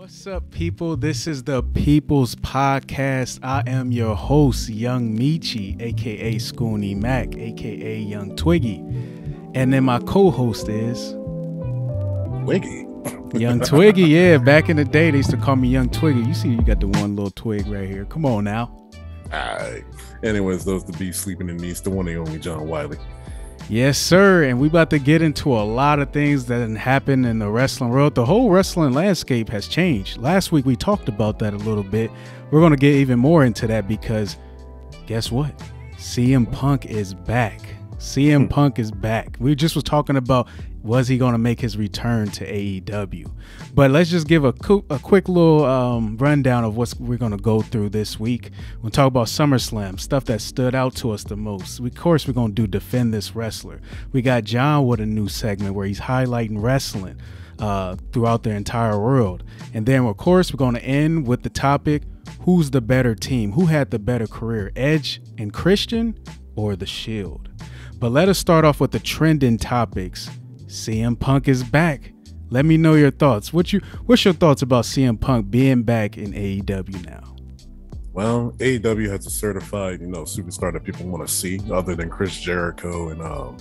What's up, people? This is the People's Podcast. I am your host, Young Michi, aka Scooney Mac, aka Young Twiggy. And then my co host is Twiggy. Young Twiggy. Yeah, back in the day, they used to call me Young Twiggy. You see, you got the one little twig right here. Come on now. All right. Anyways, those to be sleeping in these, the one and only Jon Wiley. Yes, sir. And we about to get into a lot of things that happened in the wrestling world. The whole wrestling landscape has changed. Last week we talked about that a little bit. We're going to get even more into that because guess what? CM Punk is back. CM Punk is back. We just was talking about was he going to make his return to AEW. But let's just give a, a quick little um, rundown of what we're going to go through this week. We'll talk about SummerSlam, stuff that stood out to us the most. We, of course, we're going to do Defend This Wrestler. We got John with a new segment where he's highlighting wrestling uh, throughout the entire world. And then, of course, we're going to end with the topic who's the better team? Who had the better career, Edge and Christian or The Shield? But let us start off with the trending topics. CM Punk is back. Let me know your thoughts. What you what's your thoughts about CM Punk being back in AEW now? Well, AEW has a certified, you know, superstar that people want to see, other than Chris Jericho and um,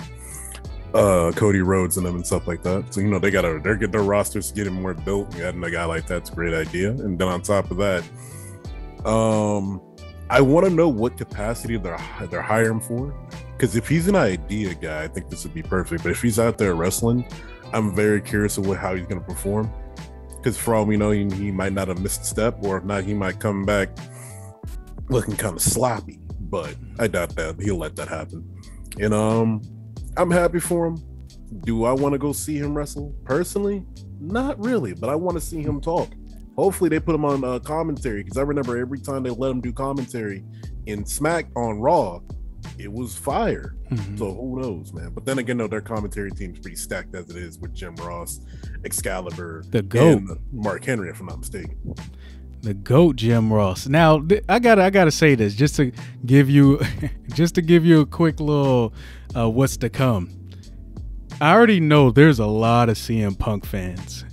uh, Cody Rhodes and them and stuff like that. So you know they got to they're get their rosters getting more built. And Adding a guy like that's a great idea. And then on top of that, um, I want to know what capacity they're they're hiring for. Because if he's an idea guy, I think this would be perfect. But if he's out there wrestling, I'm very curious of what, how he's going to perform. Because for all we know, he, he might not have missed a step, or if not, he might come back looking kind of sloppy. But I doubt that he'll let that happen. And um, I'm happy for him. Do I want to go see him wrestle personally? Not really, but I want to see him talk. Hopefully, they put him on uh, commentary because I remember every time they let him do commentary in Smack on Raw, it was fire. Mm-hmm. So who knows, man? But then again, though, their commentary team's pretty stacked as it is with Jim Ross, Excalibur, the goat, Mark Henry, if I'm not mistaken. The goat, Jim Ross. Now, I gotta, I gotta say this just to give you, just to give you a quick little, uh, what's to come. I already know there's a lot of CM Punk fans,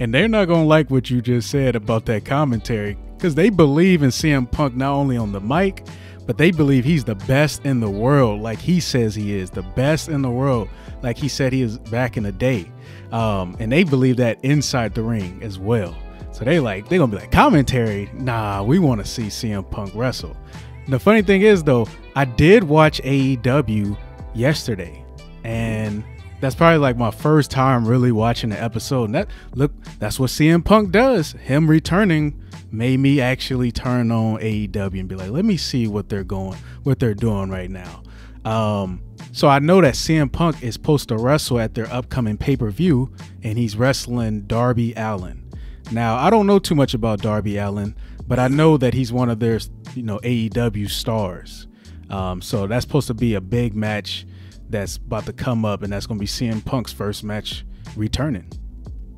and they're not gonna like what you just said about that commentary because they believe in CM Punk not only on the mic but they believe he's the best in the world, like he says he is the best in the world, like he said he is back in the day. Um, and they believe that inside the ring as well. So they like they're gonna be like commentary. Nah, we want to see CM Punk wrestle. And the funny thing is though, I did watch AEW yesterday, and that's probably like my first time really watching the episode. And that look, that's what CM Punk does. Him returning made me actually turn on AEW and be like, let me see what they're going, what they're doing right now. Um, so I know that CM Punk is supposed to wrestle at their upcoming pay per view, and he's wrestling Darby Allin. Now I don't know too much about Darby Allin, but I know that he's one of their, you know, AEW stars. Um, so that's supposed to be a big match that's about to come up, and that's going to be CM Punk's first match returning.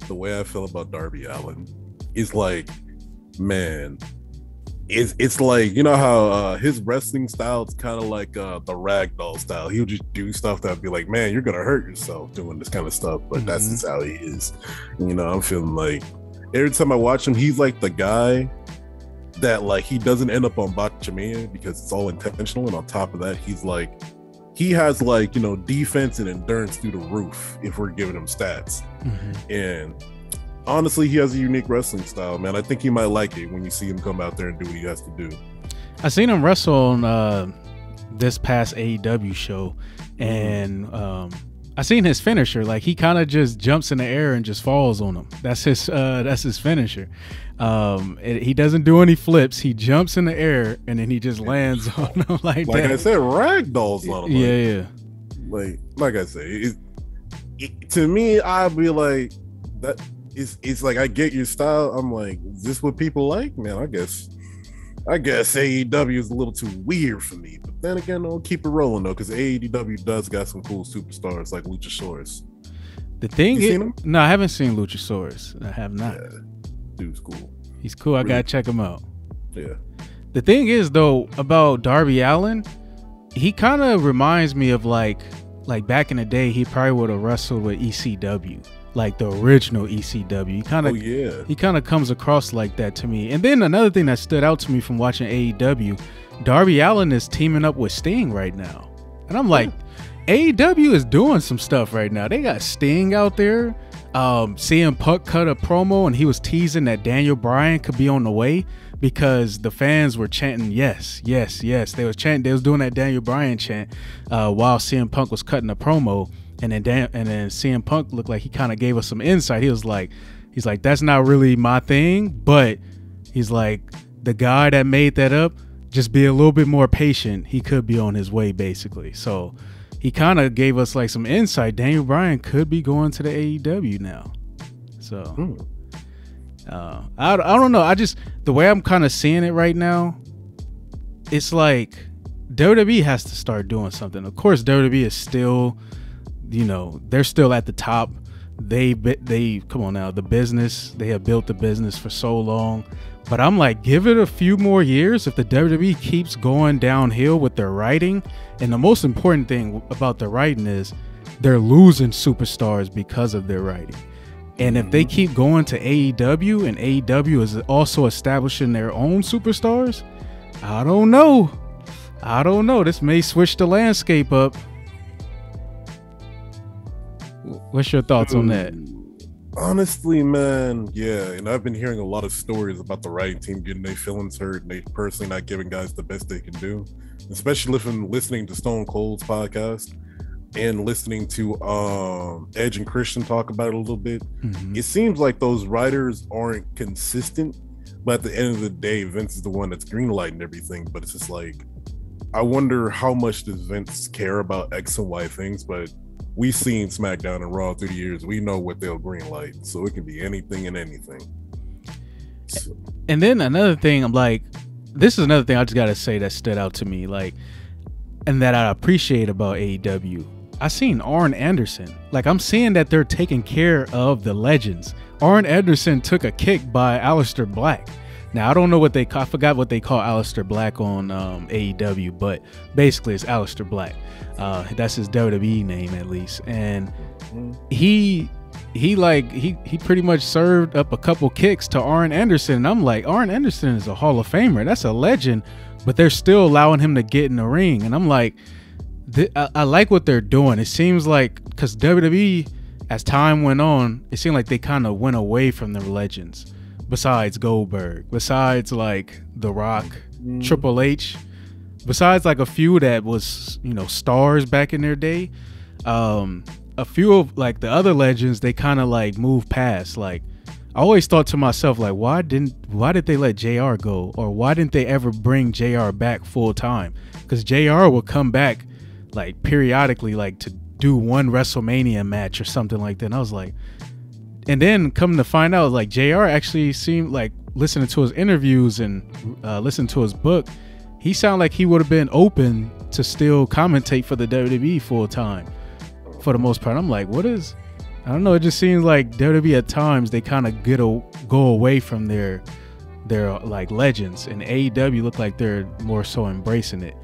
The way I feel about Darby Allin is like man, it's it's like you know how uh, his wrestling style is kind of like uh, the ragdoll style. He'll just do stuff that'd be like, man, you're gonna hurt yourself doing this kind of stuff. But mm-hmm. that's just how he is. You know, I'm feeling like every time I watch him, he's like the guy that like he doesn't end up on Botchamania because it's all intentional. And on top of that, he's like he has like you know defense and endurance through the roof if we're giving him stats. Mm-hmm. And honestly, he has a unique wrestling style, man. I think he might like it when you see him come out there and do what he has to do. I seen him wrestle on uh, this past AEW show, and um, I seen his finisher. Like he kind of just jumps in the air and just falls on him. That's his. Uh, that's his finisher. Um, it, he doesn't do any flips. He jumps in the air and then he just lands on him like, like that. I said, ragdolls on him. Yeah, yeah. Like, like I say, it, it, to me, I'd be like that it's it's like I get your style. I'm like, is this what people like? Man, I guess I guess AEW is a little too weird for me. But then again, I'll keep it rolling though, because AEW does got some cool superstars like Luchasaurus. The thing you is, no, I haven't seen Luchasaurus. I have not. Yeah, dude's cool. He's cool. I really? gotta check him out. Yeah. The thing is though about Darby Allin, he kind of reminds me of like like back in the day, he probably would have wrestled with ECW, like the original ECW. He kind of, oh yeah, he kind of comes across like that to me. And then another thing that stood out to me from watching AEW, Darby Allin is teaming up with Sting right now, and I'm like, AEW is doing some stuff right now. They got Sting out there. Um, CM Punk cut a promo and he was teasing that Daniel Bryan could be on the way because the fans were chanting yes, yes, yes. They was chanting. They was doing that Daniel Bryan chant uh, while CM Punk was cutting a promo, and then Dan, and then CM Punk looked like he kind of gave us some insight. He was like, he's like, that's not really my thing, but he's like, the guy that made that up, just be a little bit more patient. He could be on his way, basically. So he kind of gave us like some insight. Daniel Bryan could be going to the AEW now. So. Hmm. Uh, I, I don't know. I just the way I'm kind of seeing it right now, it's like WWE has to start doing something. Of course, WWE is still, you know, they're still at the top. They they come on now, the business they have built the business for so long, but I'm like, give it a few more years. If the WWE keeps going downhill with their writing, and the most important thing about the writing is they're losing superstars because of their writing. And if they mm-hmm. keep going to AEW and AEW is also establishing their own superstars, I don't know. I don't know. This may switch the landscape up. What's your thoughts on that? Honestly, man, yeah. And I've been hearing a lot of stories about the writing team getting their feelings hurt and they personally not giving guys the best they can do. Especially listening to Stone Cold's podcast and listening to um, Edge and Christian talk about it a little bit, mm-hmm. it seems like those writers aren't consistent. But at the end of the day, Vince is the one that's greenlighting everything. But it's just like, I wonder how much does Vince care about X and Y things? But we've seen SmackDown and Raw through the years. We know what they'll greenlight, so it can be anything and anything. So. And then another thing, I'm like, this is another thing I just gotta say that stood out to me, like, and that I appreciate about AEW I seen Arn Anderson. Like I'm seeing that they're taking care of the legends. Arn Anderson took a kick by Aleister Black. Now I don't know what they I forgot what they call Aleister Black on um, AEW, but basically it's Aleister Black. Uh, that's his WWE name at least, and he he like he he pretty much served up a couple kicks to Arn Anderson. And I'm like, Arn Anderson is a Hall of Famer. That's a legend, but they're still allowing him to get in the ring, and I'm like I, I, like what they're doing. It seems like because WWE, as time went on, it seemed like they kind of went away from their legends. Besides Goldberg, besides like The Rock, mm. Triple H, besides like a few that was you know stars back in their day, um, a few of like the other legends they kind of like moved past. Like I always thought to myself like, why didn't why did they let Jr. go, or why didn't they ever bring Jr. back full time? Because Jr. will come back like periodically like to do one WrestleMania match or something like that. And I was like, and then coming to find out, like Jr. actually seemed like listening to his interviews and uh, listening to his book, he sounded like he would have been open to still commentate for the WWE full time, for the most part. I'm like, what is? I don't know. It just seems like WWE at times they kind of get a, go away from their their like legends, and AEW look like they're more so embracing it,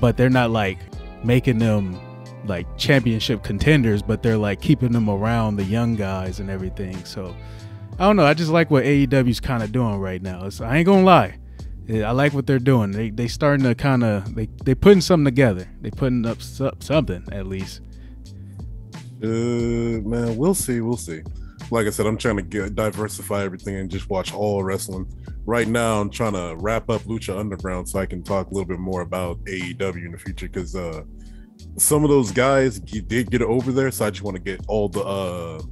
but they're not like making them like championship contenders, but they're like keeping them around the young guys and everything. So I don't know. I just like what AEW's kind of doing right now. It's, I ain't gonna lie. I like what they're doing. They they starting to kind of they they putting something together. They putting up something at least. Uh, man, we'll see. We'll see. Like I said, I'm trying to get diversify everything and just watch all wrestling. Right now, I'm trying to wrap up Lucha Underground so I can talk a little bit more about AEW in the future because uh, some of those guys did get over there, so I just want to get all the uh,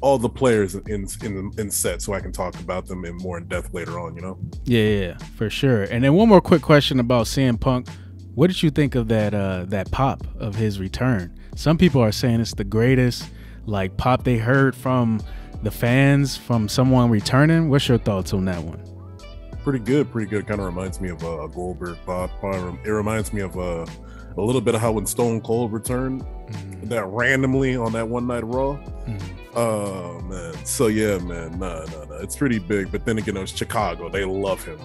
all the players in in in set so I can talk about them in more in depth later on. You know? Yeah, yeah, for sure. And then one more quick question about CM Punk. What did you think of that uh, that pop of his return? Some people are saying it's the greatest like pop they heard from the fans from someone returning. What's your thoughts on that one? Pretty good, pretty good. Kind of reminds me of uh, a Goldberg pop. It reminds me of uh, a little bit of how when Stone Cold returned, mm-hmm. that randomly on that one night Raw. Mm-hmm. Oh man, so yeah, man, nah, nah, nah. It's pretty big. But then again, it was Chicago. They love him,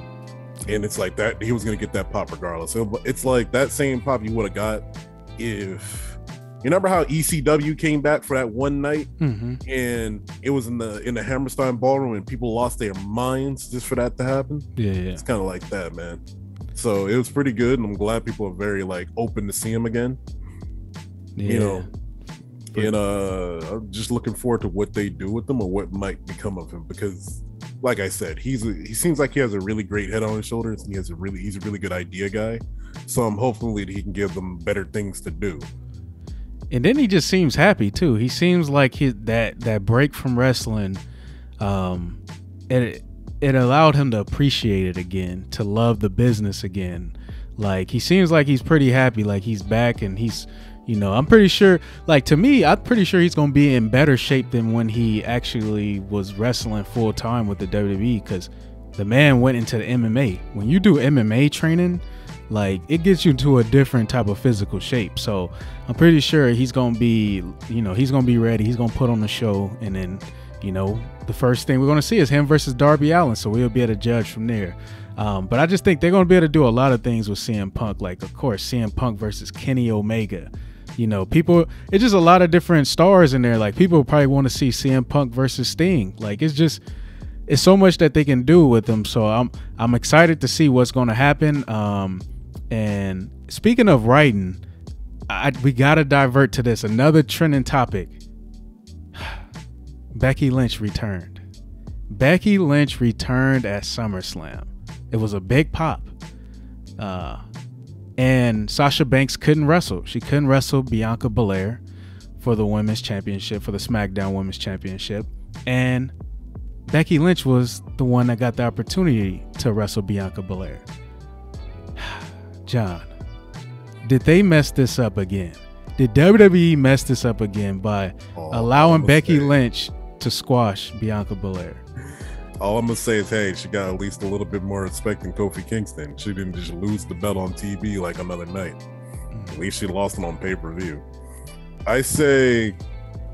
and it's like that. He was gonna get that pop regardless. It's like that same pop you would have got if You remember how ECW came back for that one night, hmm and it was in the in the Hammerstein Ballroom, and people lost their minds just for that to happen. Yeah, yeah. It's kind of like that, man. So it was pretty good, and I'm glad people are very like open to see him again. yeah. You know, and uh, I'm just looking forward to what they do with him or what might become of him because, like I said, he's a, he seems like he has a really great head on his shoulders. And he has a really he's a really good idea guy. So I'm hopefully that he can give them better things to do. and then he just seems happy too. He seems like he, that that break from wrestling, um, and it it allowed him to appreciate it again, to love the business again. Like he seems like he's pretty happy, like he's back and he's, you know, I'm pretty sure. Like to me, I'm pretty sure he's gonna be in better shape than when he actually was wrestling full time with the WWE because the man went into the MMA. When you do MMA training, like it gets you to a different type of physical shape. So I'm pretty sure he's gonna be, you know, he's gonna be ready. He's gonna put on the show, and then, you know, the first thing we're gonna see is him versus Darby Allin. So we'll be able to judge from there. Um, but I just think they're gonna be able to do a lot of things with CM Punk. Like, of course, CM Punk versus Kenny Omega. You know, people. It's just a lot of different stars in there. Like, people probably want to see CM Punk versus Sting. Like, it's just it's so much that they can do with them. So I'm I'm excited to see what's going to happen. Um, and speaking of writing, I, we got to divert to this another trending topic. Becky Lynch returned. Becky Lynch returned at SummerSlam. It was a big pop. Uh, and Sasha Banks couldn't wrestle. She couldn't wrestle Bianca Belair for the women's championship, for the SmackDown Women's Championship. And Becky Lynch was the one that got the opportunity to wrestle Bianca Belair. John, did they mess this up again? Did WWE mess this up again by All allowing Becky Lynch to squash Bianca Belair? All I'm gonna say is, hey, she got at least a little bit more respect than Kofi Kingston. She didn't just lose the belt on TV like another night. At least she lost it on pay per view. I say,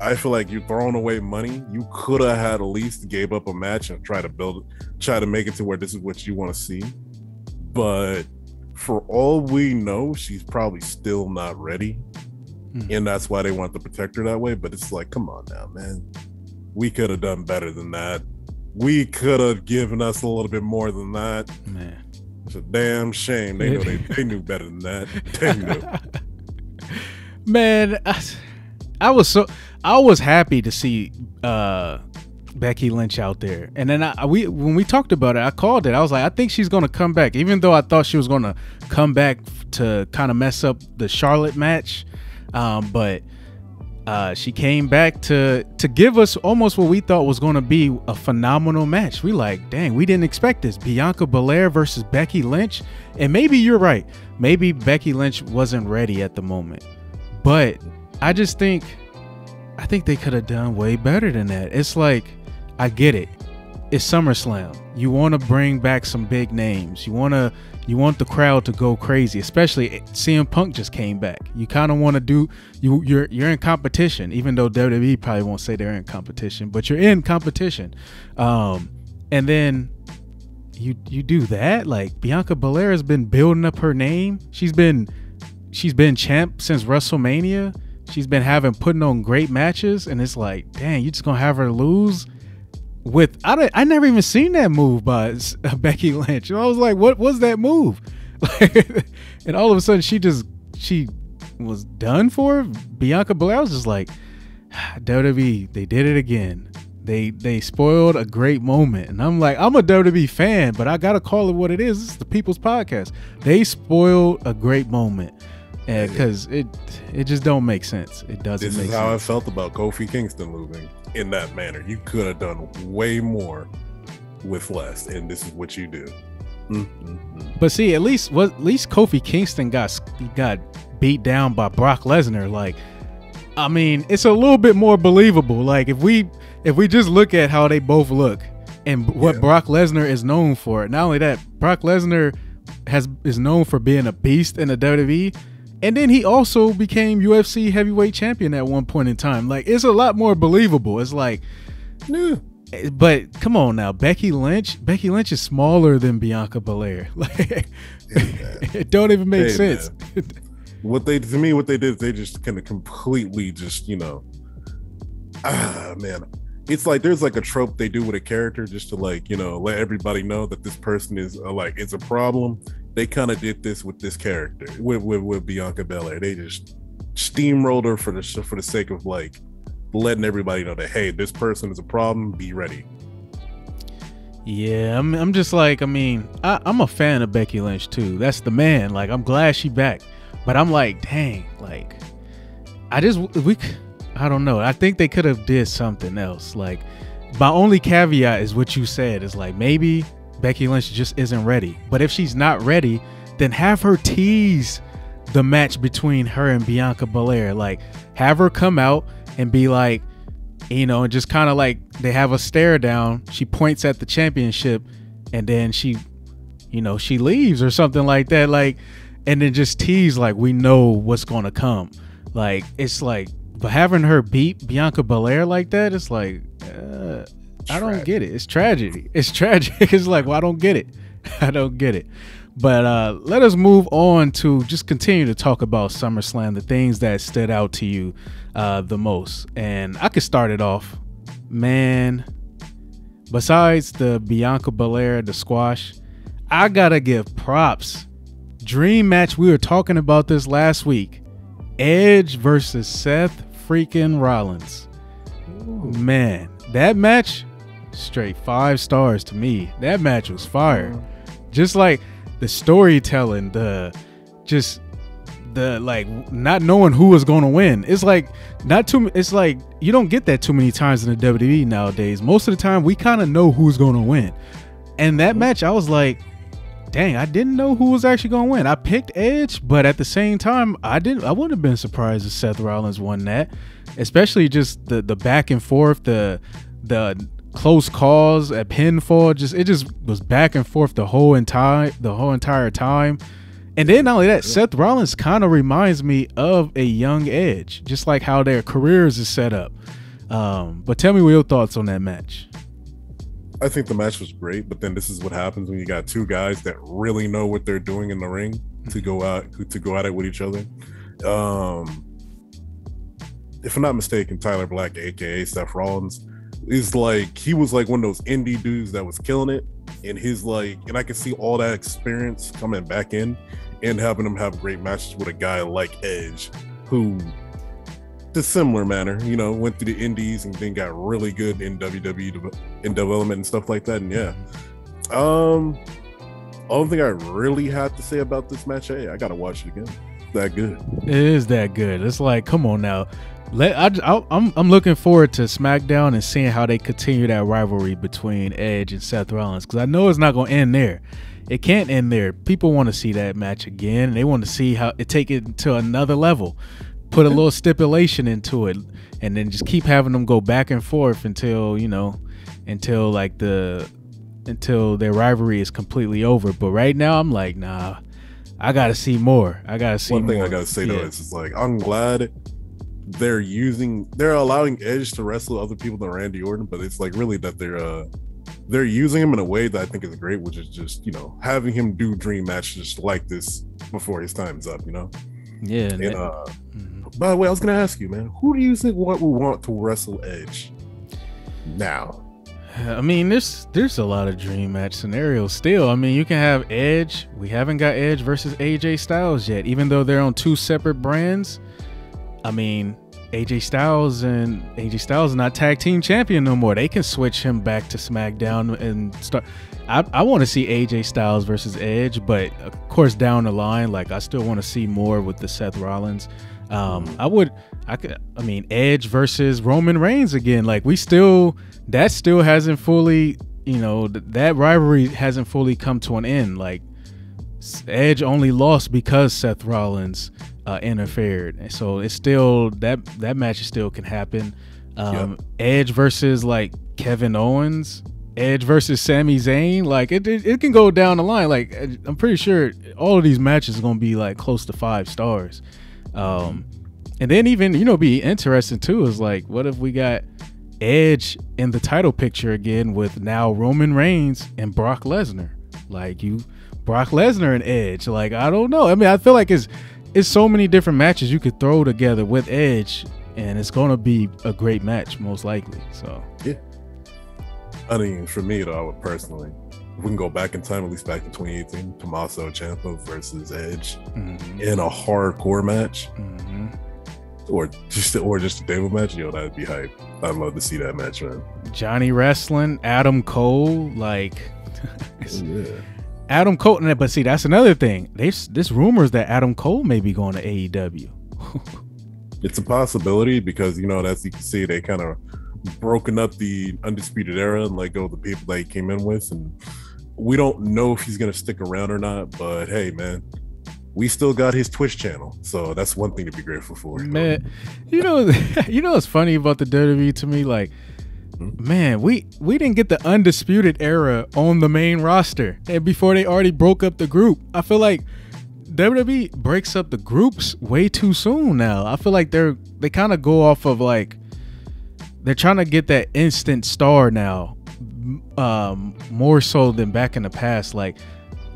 I feel like you're throwing away money. You could have had at least gave up a match and try to build, try to make it to where this is what you want to see. But for all we know, she's probably still not ready, Mhm. and that's why they want to protect her that way. But it's like, come on now, man. We could have done better than that. We could have given us a little bit more than that. Man. It's a damn shame. They know they, they knew better than that. They knew. Man, I, I was so I was happy to see uh Becky Lynch out there. And then I we when we talked about it, I called it. I was like, I think she's gonna come back, even though I thought she was gonna come back to kind of mess up the Charlotte match. Um, but uh, she came back to to give us almost what we thought was going to be a phenomenal match. We like, dang, we didn't expect this. Bianca Belair versus Becky Lynch, and maybe you're right. Maybe Becky Lynch wasn't ready at the moment, but I just think, I think they could have done way better than that. It's like, I get it. It's SummerSlam. You want to bring back some big names. You want to you want the crowd to go crazy, especially CM Punk just came back. You kind of want to do you you're you're in competition, even though WWE probably won't say they're in competition, but you're in competition. Um, and then you you do that like Bianca Belair has been building up her name. She's been she's been champ since WrestleMania. She's been having putting on great matches, and it's like, dang, you're just gonna have her lose with I I never even seen that move by Becky Lynch. And I was like, what was that move? and all of a sudden, she just she was done for. Bianca Belair was just like, WWE, they did it again. They they spoiled a great moment, and I'm like, I'm a WWE fan, but I gotta call it what it is. This is the People's Podcast. They spoiled a great moment, because it it just don't make sense. It doesn't make sense. This is how I felt about Kofi Kingston losing in that manner. You could have done way more with less, and this is what you do. Mm, mm, mm. But see, at least what at least Kofi Kingston got got beat down by Brock Lesnar. Like, I mean, it's a little bit more believable. Like if we if we just look at how they both look and what Yeah. Brock Lesnar is known for. Not only that, Brock Lesnar has is known for being a beast in the WWE. And then he also became UFC heavyweight champion at one point in time. Like it's a lot more believable. It's like Yeah. but come on now, Becky Lynch. Becky Lynch is smaller than Bianca Belair. Like, it don't even make Hey, sense. what they to me what they did they just kind of completely just you know ah man it's like there's like a trope they do with a character just to like you know let everybody know that this person is uh, like it's a problem they kind of did this with this character with, with with bianca belair they just steamrolled her for the for the sake of like letting everybody know that hey this person is a problem be ready yeah, I'm, I'm just like, I mean, I, I'm a fan of Becky Lynch too. That's the man. Like, I'm glad she back. But I'm like, dang, like, I just, we, I don't know. I think they could have did something else. Like, my only caveat is what you said is like, maybe Becky Lynch just isn't ready. But if she's not ready, then have her tease the match between her and Bianca Belair. Like, have her come out and be like, you know, and just kind of like they have a stare down. She points at the championship, and then she, you know, she leaves or something like that. Like, and then just tease like we know what's gonna come. Like it's like, but having her beat Bianca Belair like that, it's like, uh, I don't get it. It's tragedy. It's tragic. it's like, well, I don't get it. I don't get it. But uh, let us move on to just continue to talk about SummerSlam, the things that stood out to you uh, the most. And I could start it off. Man, besides the Bianca Belair, the squash, I gotta give props. Dream match, we were talking about this last week. Edge versus Seth freaking Rollins. Man, that match, straight five stars to me. That match was fire. Just like the storytelling, the just the like not knowing who was going to win. It's like not too. It's like you don't get that too many times in the WWE nowadays. Most of the time, we kind of know who's going to win. And that mm-hmm. match, I was like, dang, I didn't know who was actually going to win. I picked Edge, but at the same time, I didn't. I wouldn't have been surprised if Seth Rollins won that, especially just the the back and forth, the the close calls at pinfall. Just it just was back and forth the whole entire the whole entire time. And then not only that, Seth Rollins kind of reminds me of a young Edge, just like how their careers is set up. Um, but tell me what your thoughts on that match. I think the match was great, but then this is what happens when you got two guys that really know what they're doing in the ring to go out to go at it with each other. Um, if I'm not mistaken, Tyler Black, aka Seth Rollins, is like he was like one of those indie dudes that was killing it. And his like and i can see all that experience coming back in and having him have great matches with a guy like edge who the similar manner you know went through the indies and then got really good in wwe in development and stuff like that. And yeah. Um only thing i really have to say about this match hey i gotta watch it again. That good. It is that good. It's like come on now let I, I I'm I'm looking forward to SmackDown and seeing how they continue that rivalry between Edge and Seth Rollins because I know it's not going to end there. It can't end there. People want to see that match again. They want to see how it take it to another level. Put a little stipulation into it, and then just keep having them go back and forth until you know, until like the until their rivalry is completely over. But right now, I'm like, nah, I gotta see more. I gotta see. One thing more. I gotta say yeah. though is, is like I'm glad they're using they're allowing Edge to wrestle other people than Randy Orton, but it's like really that they're uh they're using him in a way that I think is great, which is just you know having him do dream matches like this before his time's up, you know. Yeah. And, uh, mm-hmm. by the way, I was gonna ask you, man, who do you think what would want to wrestle Edge now? I mean, there's there's a lot of dream match scenarios still. I mean, you can have Edge. We haven't got Edge versus AJ Styles yet, even though they're on two separate brands. I mean, AJ Styles and AJ Styles not tag team champion no more. They can switch him back to SmackDown and start. I, I want to see AJ Styles versus Edge, but of course down the line, like I still want to see more with the Seth Rollins. Um, I would, I could, I mean, Edge versus Roman Reigns again. Like we still, that still hasn't fully, you know, that rivalry hasn't fully come to an end. Like Edge only lost because Seth Rollins uh, interfered. So it's still that that match still can happen. Um, yep. Edge versus like Kevin Owens, Edge versus Sami Zayn, like it, it, it can go down the line. Like I'm pretty sure all of these matches are gonna be like close to five stars. Um, and then even you know be interesting too is like what if we got Edge in the title picture again with now Roman Reigns and Brock Lesnar. Like you Brock Lesnar and Edge. Like I don't know. I mean, I feel like it's it's so many different matches you could throw together with Edge, and it's gonna be a great match most likely. So yeah. I mean, for me though, I would personally, we can go back in time, at least back in 2018, Tommaso Ciampa versus Edge mm-hmm. in a hardcore match. Mm-hmm or just or just a table match, yo, that'd be hype. I'd love to see that match, man. Johnny wrestling, Adam Cole, like yeah. Adam Cole. But see, that's another thing. There's this rumors that Adam Cole may be going to AEW. it's a possibility because you know, as you can see, they kind of broken up the undisputed era and let go of the people that he came in with, and we don't know if he's gonna stick around or not. But hey, man, we still got his Twitch channel, so that's one thing to be grateful for. Man, you know, you know what's funny about the WWE to me? Like? Man, we we didn't get the undisputed era on the main roster, and before they already broke up the group. I feel like WWE breaks up the groups way too soon now. I feel like they're they kind of go off of like they're trying to get that instant star now, um, more so than back in the past. Like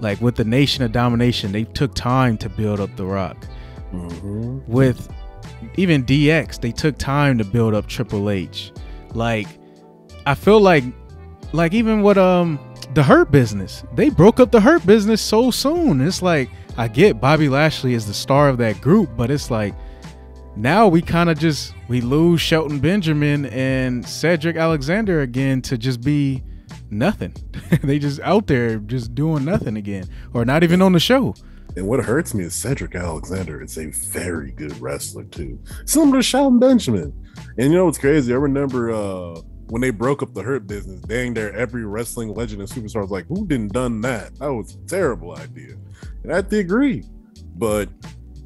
like with the Nation of Domination, they took time to build up The Rock. Mm-hmm. With even DX, they took time to build up Triple H. Like I feel like like even with um the Hurt business, they broke up the Hurt business so soon. It's like I get Bobby Lashley is the star of that group, but it's like now we kind of just we lose Shelton Benjamin and Cedric Alexander again to just be nothing. they just out there just doing nothing again, or not even on the show. And what hurts me is Cedric Alexander is a very good wrestler too, similar to Shelton Benjamin. And you know what's crazy? I remember uh, when they broke up the Hurt business. Dang, there every wrestling legend and superstar was like, "Who didn't done that? That was a terrible idea." And I to agree, but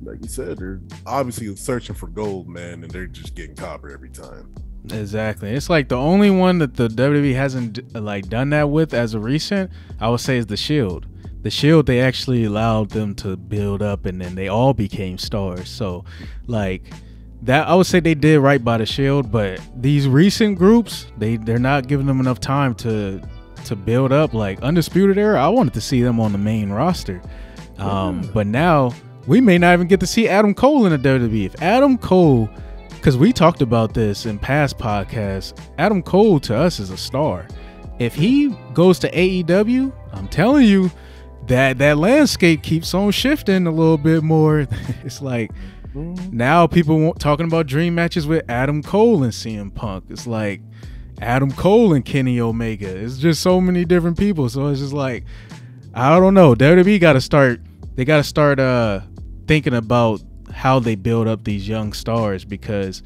like you said, they're obviously searching for gold, man, and they're just getting copper every time. Exactly. It's like the only one that the WWE hasn't like done that with as a recent, I would say is the Shield. The Shield they actually allowed them to build up and then they all became stars. So like that I would say they did right by the Shield, but these recent groups, they they're not giving them enough time to to build up like Undisputed Era. I wanted to see them on the main roster. Um, mm-hmm. but now we may not even get to see Adam Cole in the WWE. If Adam Cole because we talked about this in past podcasts. Adam Cole to us is a star. If he goes to AEW, I'm telling you that that landscape keeps on shifting a little bit more. it's like now people talking about dream matches with Adam Cole and CM Punk. It's like Adam Cole and Kenny Omega. It's just so many different people. So it's just like I don't know. WWE got to start. They got to start uh thinking about how they build up these young stars because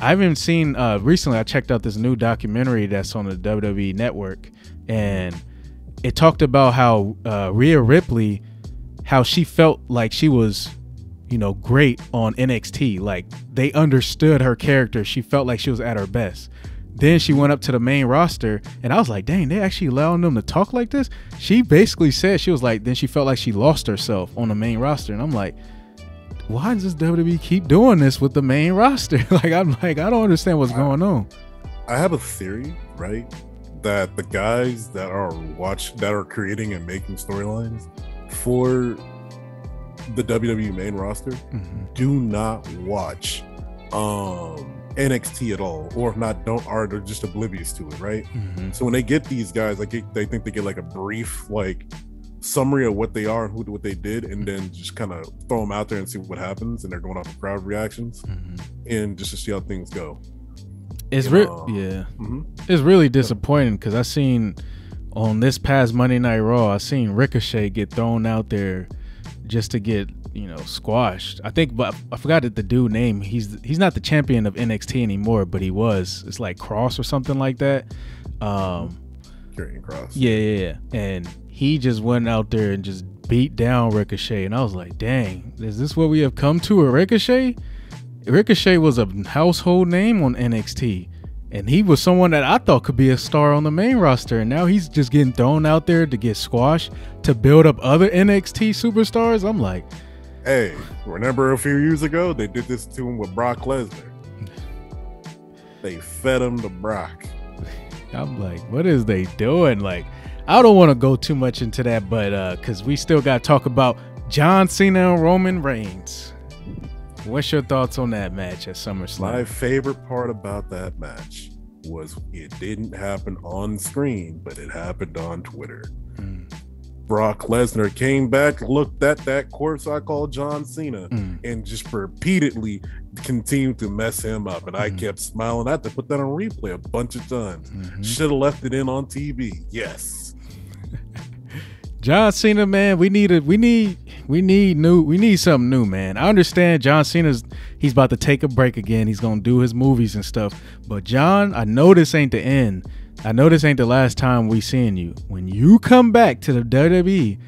I haven't seen uh, recently. I checked out this new documentary that's on the WWE Network, and it talked about how uh, Rhea Ripley, how she felt like she was, you know, great on NXT. Like they understood her character. She felt like she was at her best. Then she went up to the main roster, and I was like, dang, they actually allowing them to talk like this? She basically said, she was like, then she felt like she lost herself on the main roster. And I'm like, why does WWE keep doing this with the main roster? like I'm like I don't understand what's going on. I have a theory, right? That the guys that are watch that are creating and making storylines for the WWE main roster mm-hmm. do not watch um NXT at all, or if not, don't are they're just oblivious to it, right? Mm-hmm. So when they get these guys, like they think they get like a brief like summary of what they are and who what they did, and then just kind of throw them out there and see what happens. And they're going off of crowd reactions, mm-hmm. and just to see how things go. It's real, yeah. Mm-hmm. It's really disappointing because I seen on this past Monday Night Raw, I seen Ricochet get thrown out there just to get you know squashed. I think, but I forgot the dude name. He's he's not the champion of NXT anymore, but he was. It's like Cross or something like that. Um, Kross. Yeah, yeah, yeah. And he just went out there and just beat down Ricochet. And I was like, dang, is this what we have come to a Ricochet? Ricochet was a household name on NXT. And he was someone that I thought could be a star on the main roster. And now he's just getting thrown out there to get squashed to build up other NXT superstars. I'm like, hey, remember a few years ago they did this to him with Brock Lesnar? They fed him to Brock. I'm like, what is they doing? Like, I don't want to go too much into that, but uh, because we still got to talk about John Cena and Roman Reigns. What's your thoughts on that match at SummerSlam? My favorite part about that match was it didn't happen on screen, but it happened on Twitter. Mm. Brock Lesnar came back, looked at that corpse I call John Cena, mm. and just repeatedly continued to mess him up. And mm. I kept smiling. I had to put that on replay a bunch of times. Mm-hmm. Should have left it in on TV. Yes. John Cena, man, we need a we need we need new we need something new, man. I understand John Cena's he's about to take a break again. He's gonna do his movies and stuff. But John, I know this ain't the end. I know this ain't the last time we seeing you. When you come back to the WWE,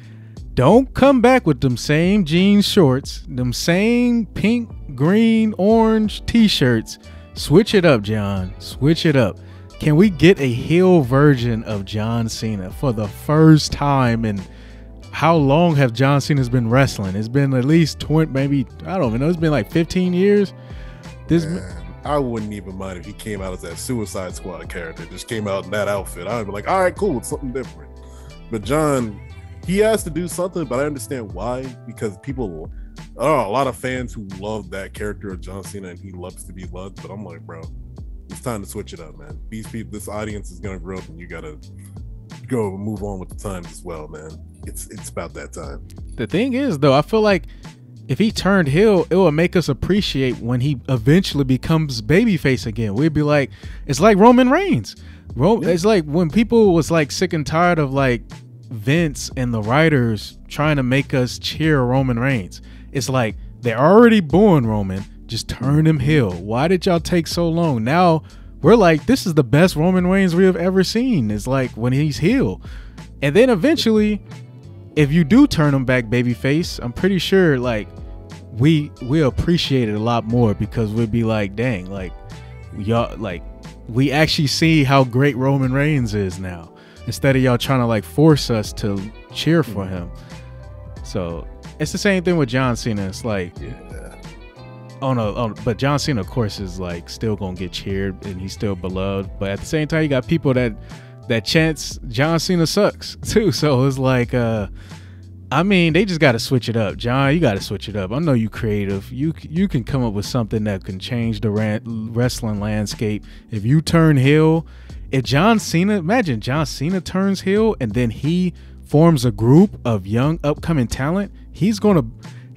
don't come back with them same jeans shorts, them same pink, green, orange t-shirts. Switch it up, John. Switch it up. Can we get a heel version of John Cena for the first time in how long have John Cena's been wrestling? It's been at least 20, maybe, I don't even know, it's been like 15 years. This Man, I wouldn't even mind if he came out as that Suicide Squad character, just came out in that outfit. I'd be like, all right, cool, it's something different. But John, he has to do something, but I understand why because people, oh, a lot of fans who love that character of John Cena and he loves to be loved. But I'm like, bro, it's time to switch it up, man. These people, this audience is gonna grow up, and you gotta go move on with the times as well, man. It's it's about that time. The thing is, though, I feel like if he turned heel, it will make us appreciate when he eventually becomes babyface again. We'd be like, it's like Roman Reigns. Ro- yeah. It's like when people was like sick and tired of like Vince and the writers trying to make us cheer Roman Reigns. It's like they're already born Roman. Just turn him heel. Why did y'all take so long? Now we're like, this is the best Roman Reigns we have ever seen. It's like when he's heel. And then eventually, if you do turn him back babyface, I'm pretty sure like we we appreciate it a lot more because we'd be like, dang, like y'all like we actually see how great Roman Reigns is now. Instead of y'all trying to like force us to cheer for mm-hmm. him. So it's the same thing with John Cena. It's like yeah on a on, but John Cena of course is like still gonna get cheered and he's still beloved. But at the same time, you got people that that chance John Cena sucks too. So it's like uh I mean, they just got to switch it up, John. You got to switch it up. I know you creative. You you can come up with something that can change the wrestling landscape. If you turn heel, if John Cena, imagine John Cena turns heel and then he forms a group of young upcoming talent. He's gonna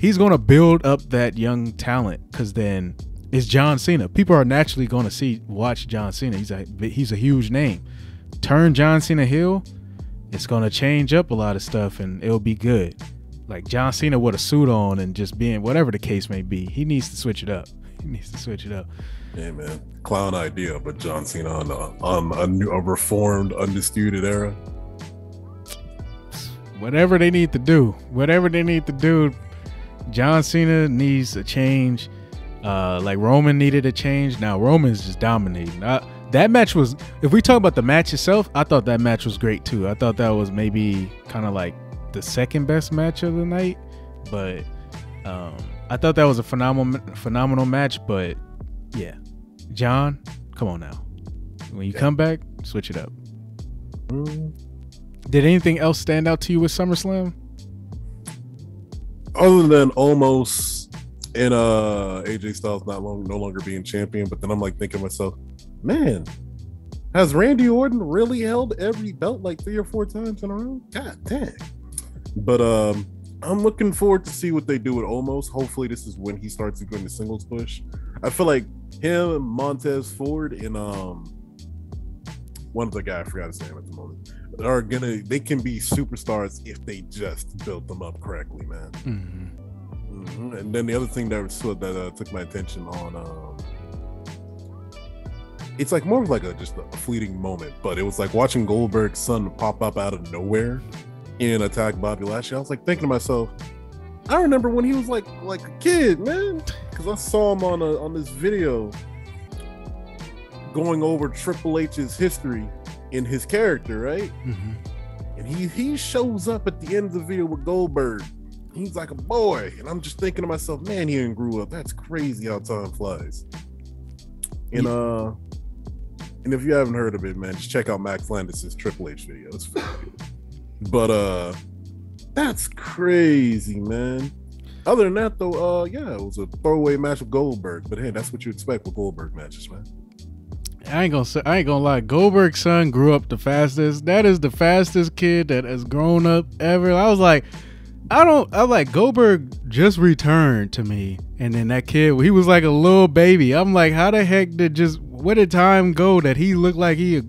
he's going to build up that young talent because then it's John Cena. People are naturally going to see watch John Cena. He's a he's a huge name. Turn John Cena heel, it's going to change up a lot of stuff and it'll be good. Like John Cena with a suit on and just being whatever the case may be, he needs to switch it up. He needs to switch it up. Yeah, man, clown idea, but John Cena on a, on a, new, a reformed, undisputed era. Whatever they need to do, whatever they need to do John Cena needs a change. Uh, like Roman needed a change. Now Roman's just dominating. Uh, that match was. If we talk about the match itself, I thought that match was great too. I thought that was maybe kind of like the second best match of the night. But um, I thought that was a phenomenal, phenomenal match. But yeah, John, come on now. When you yeah. come back, switch it up. Did anything else stand out to you with SummerSlam? other than almost in uh AJ Styles not long no longer being champion, but then I'm like thinking myself, man, has Randy Orton really held every belt like three or four times in a row? God dang. But um I'm looking forward to see what they do with Omos. Hopefully, this is when he starts to go into singles push. I feel like him, Montez Ford, and um one of the guy I forgot his name at the moment are gonna they can be superstars if they just built them up correctly, man. Mm-hmm. Mm-hmm. And then the other thing that was, that uh, took my attention on, um, it's like more of like a just a fleeting moment, but it was like watching Goldberg's son pop up out of nowhere and attack Bobby Lashley. I was like thinking to myself, I remember when he was like like a kid, man, because I saw him on a on this video going over Triple H's history in his character, right? Mm-hmm. And he he shows up at the end of the video with Goldberg. He's like a boy, and I'm just thinking to myself, man, he didn't grew up. That's crazy how time flies. And yeah. uh, and if you haven't heard of it, man, just check out Max Landis's Triple H video. It's but uh, that's crazy, man. Other than that, though, uh, yeah, it was a throwaway match with Goldberg. But hey, that's what you expect with Goldberg matches, man. I ain't gonna say, I ain't gonna lie. Goldberg's son grew up the fastest. That is the fastest kid that has grown up ever. I was like, I don't. I like Goldberg just returned to me, and then that kid, he was like a little baby. I'm like, how the heck did just where did time go that he looked like he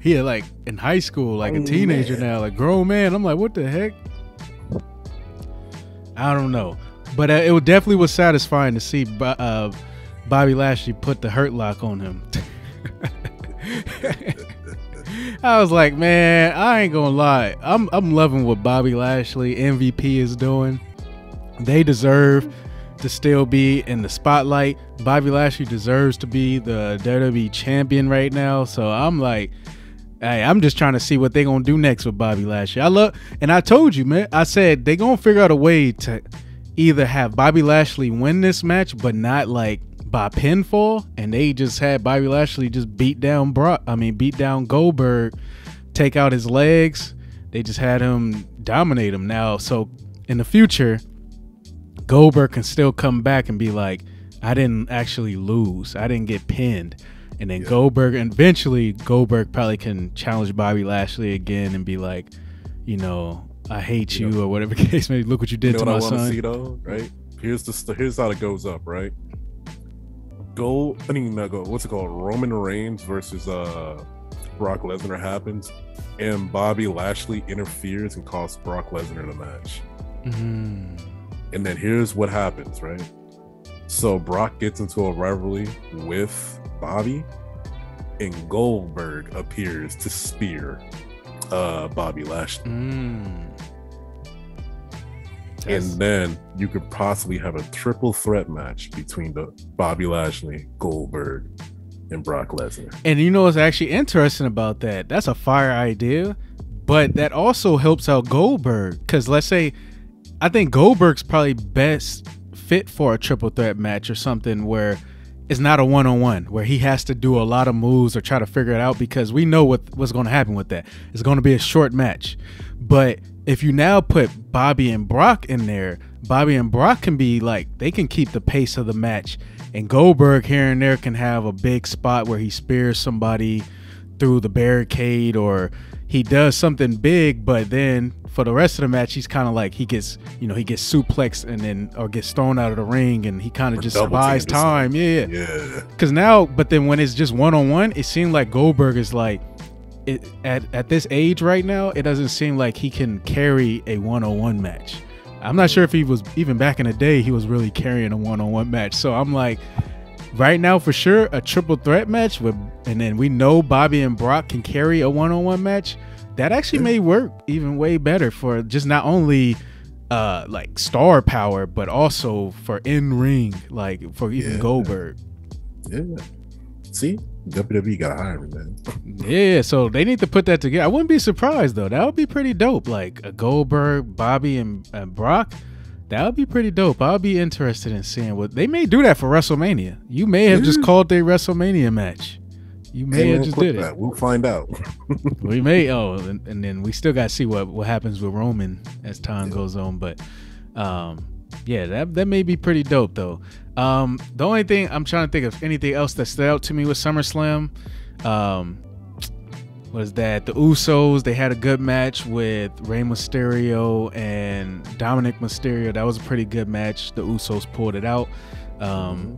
he like in high school, like a Oh, teenager man. now, like grown man. I'm like, what the heck? I don't know, but uh, it definitely was satisfying to see uh, Bobby Lashley put the hurt lock on him. I was like, man, I ain't gonna lie. I'm I'm loving what Bobby Lashley MVP is doing. They deserve to still be in the spotlight. Bobby Lashley deserves to be the WWE champion right now. So I'm like, hey, I'm just trying to see what they're gonna do next with Bobby Lashley. I love, and I told you, man. I said they gonna figure out a way to either have Bobby Lashley win this match, but not like by pinfall, and they just had Bobby Lashley just beat down Brock. I mean, beat down Goldberg, take out his legs. They just had him dominate him now. So in the future, Goldberg can still come back and be like, I didn't actually lose. I didn't get pinned. And then Yeah. Goldberg, and eventually Goldberg probably can challenge Bobby Lashley again and be like, you know, I hate you, You or whatever case may be. Look what you did You know to my I son. see though, right? Here's the st- here's how it goes up, right? Go, I mean, not go. What's it called? Roman Reigns versus uh Brock Lesnar happens, and Bobby Lashley interferes and costs Brock Lesnar the match. Mhm. And then here's what happens, right? So Brock gets into a rivalry with Bobby, and Goldberg appears to spear uh Bobby Lashley. Mm. That's- and then you could possibly have a triple threat match between the Bobby Lashley, Goldberg, and Brock Lesnar. And you know what's actually interesting about that? That's a fire idea, but that also helps out Goldberg. Because let's say, I think Goldberg's probably best fit for a triple threat match or something where it's not a one on one, where he has to do a lot of moves or try to figure it out because we know what, what's going to happen with that. It's going to be a short match. But if you now put Bobby and Brock in there, Bobby and Brock can be like, they can keep the pace of the match. And Goldberg here and there can have a big spot where he spears somebody through the barricade or he does something big, but then for the rest of the match, he's kind of like he gets, you know, he gets suplexed and then or gets thrown out of the ring, and he kind of just double survives teamed or something. time. Yeah, Yeah, because now, but then when it's just one on one, it seemed like Goldberg is like, it, at at this age right now, it doesn't seem like he can carry a one on one match. I'm not sure if he was even back in the day he was really carrying a one on one match. So I'm like, right now for sure a triple threat match with, and then we know Bobby and Brock can carry a one on one match. That actually Yeah. may work even way better for just not only uh like star power but also for in ring like for even Yeah. Goldberg. yeah. See, WWE got me, man. Yeah, so they need to put that together. I wouldn't be surprised though. That would be pretty dope. Like a Goldberg, Bobby, and, and Brock. That would be pretty dope. I'll be interested in seeing what they may do that for WrestleMania. You may have just called their WrestleMania match. You may have just did it. We'll find out. We may. Oh, and, and then we still got to see what what happens with Roman as time Yeah. goes on. But um, yeah, that that may be pretty dope though. Um, the only thing I'm trying to think of anything else that stood out to me with SummerSlam. Um, was that the Usos they had a good match with Rey Mysterio and Dominik Mysterio. That was a pretty good match. The Usos pulled it out. Um,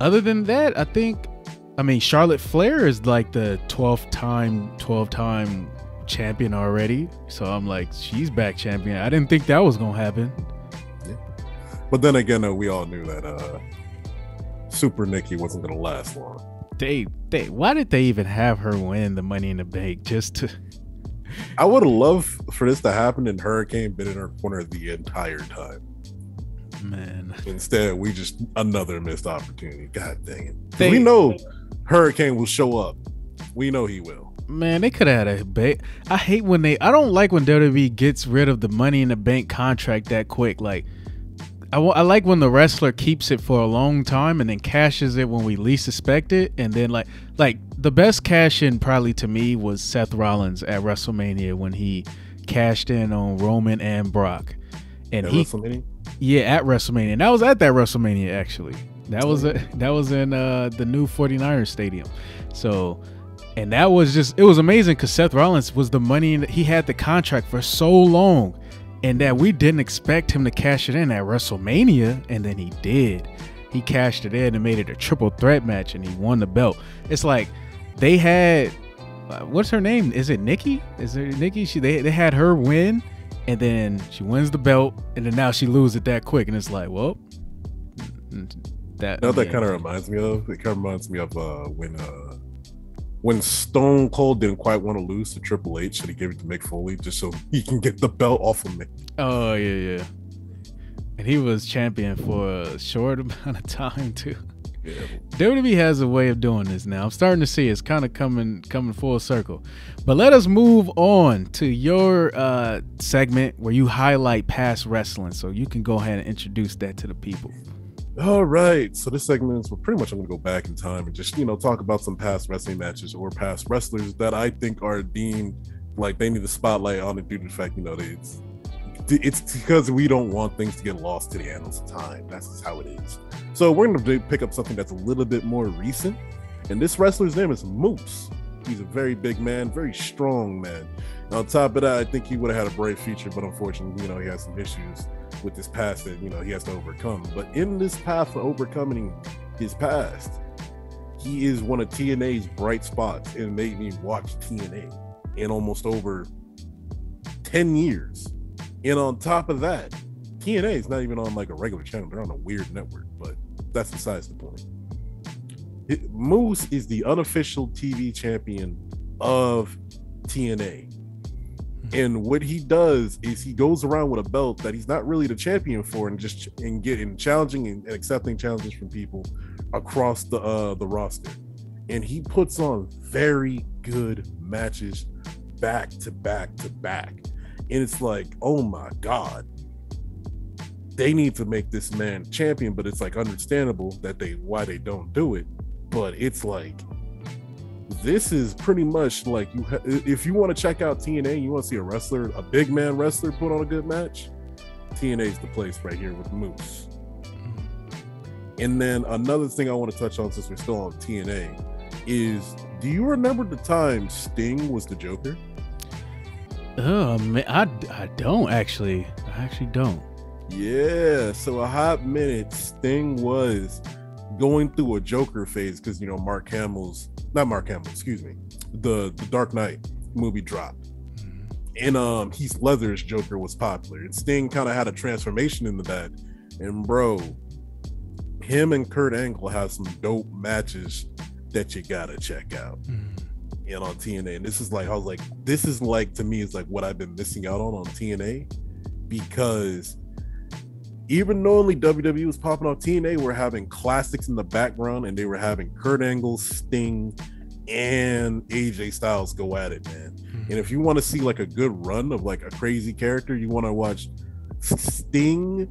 other than that, I think I mean Charlotte Flair is like the 12th time 12 time champion already. So I'm like she's back champion. I didn't think that was going to happen. Yeah. But then again, though, we all knew that uh, Super Nikki wasn't going to last long. They they why did they even have her win the money in the bank just to I would have loved for this to happen and Hurricane been in her corner the entire time. man. Instead, we just another missed opportunity. God dang it. They- we know Hurricane will show up. We know he will. Man, they could have had a ba I hate when they. I don't like when WWE gets rid of the Money in the Bank contract that quick. Like, I I like when the wrestler keeps it for a long time and then cashes it when we least suspect it, and then like like the best cash in probably to me was Seth Rollins at WrestleMania when he cashed in on Roman and Brock, and At he WrestleMania? yeah at WrestleMania. And I was at that WrestleMania actually. That was a, that was in uh, the new 49ers stadium. So and that was just it was amazing because Seth Rollins was the money and he had the contract for so long, and that we didn't expect him to cash it in at WrestleMania, and then he did. He cashed it in and made it a triple threat match, and he won the belt. It's like they had uh, what's her name? Is it Nikki? Is it Nikki? She they they had her win, and then she wins the belt, and then now she loses it that quick, and it's like, well, that You know that kind of reminds me of? It kind of reminds me of uh, when uh, when Stone Cold didn't quite want to lose to Triple H, and he gave it to Mick Foley just so he can get the belt off of Mick. Oh yeah, yeah. And he was champion for a short amount of time too. Yeah. WWE has a way of doing this now. I'm starting to see it's kind of coming coming full circle. But let us move on to your uh, segment where you highlight past wrestling. So you can go ahead and introduce that to the people. All right. So this segment is well, pretty much I'm gonna go back in time and just you know talk about some past wrestling matches or past wrestlers that I think are deemed like they need the spotlight on it due to the fact you know they, it's it's because we don't want things to get lost to the annals of time. That's just how it is. So we're gonna pick up something that's a little bit more recent, and this wrestler's name is Moose. He's a very big man, very strong man. And on top of that, I think he would have had a bright future, but unfortunately, you know, he has some issues with this past that you know he has to overcome. But in this path for overcoming his past, he is one of TNA's bright spots and made me watch TNA in almost over 10 years. And on top of that, TNA is not even on like a regular channel, they're on a weird network, but that's besides the point. It- Moose is the unofficial TV champion of TNA. And what he does is he goes around with a belt that he's not really the champion for, and just and getting challenging and, and accepting challenges from people across the uh the roster. And he puts on very good matches back to back to back. And it's like, oh my god, they need to make this man champion, but it's like understandable that they why they don't do it. But it's like this is pretty much like you ha- if you want to check out TNA, you want to see a wrestler, a big man wrestler put on a good match. TNA is the place right here with Moose. And then another thing I want to touch on since we're still on TNA is do you remember the time Sting was the Joker? Oh man, I, I don't actually. I actually don't. Yeah, so a hot minute Sting was going through a Joker phase because you know Mark Hamill's not Mark Hamill, excuse me, the the Dark Knight movie dropped, and um Heath Ledger's Joker was popular, and Sting kind of had a transformation into that, and bro, him and Kurt Angle have some dope matches that you gotta check out. And on TNA. And this is like I was like, this is like to me is like what I've been missing out on on TNA because even though only WWE was popping off, TNA were having classics in the background and they were having Kurt Angle, Sting, and AJ Styles go at it, man. And if you want to see like a good run of like a crazy character, you want to watch Sting,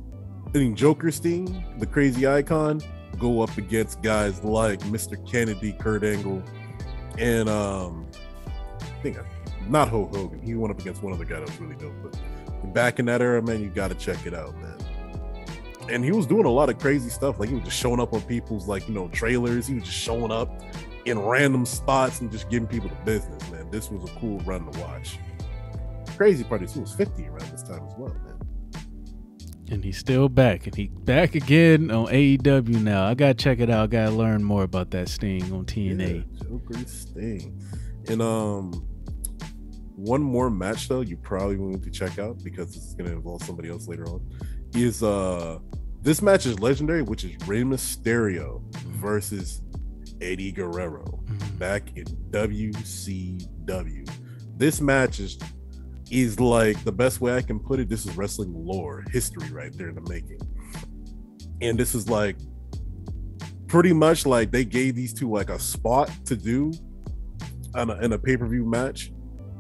I mean Joker Sting, the crazy icon, go up against guys like Mr. Kennedy, Kurt Angle, and um I think not Hulk Hogan. He went up against one other guy that was really dope. But back in that era, man, you gotta check it out, man. And he was doing a lot of crazy stuff. Like he was just showing up on people's like, you know, trailers. He was just showing up in random spots and just giving people the business, man. This was a cool run to watch. Crazy part is he was 50 around this time as well, man. And he's still back, and he back again on AEW now. I gotta check it out. I gotta learn more about that Sting on TNA. Yeah, Joker Sting. And um one more match though you probably will need to check out because this is gonna involve somebody else later on. Is uh this match is legendary, which is Rey Mysterio versus Eddie Guerrero Mhm. back in WCW. This match is is like the best way I can put it. This is wrestling lore, history right there in the making. And this is like pretty much like they gave these two like a spot to do on a, in a pay-per-view match.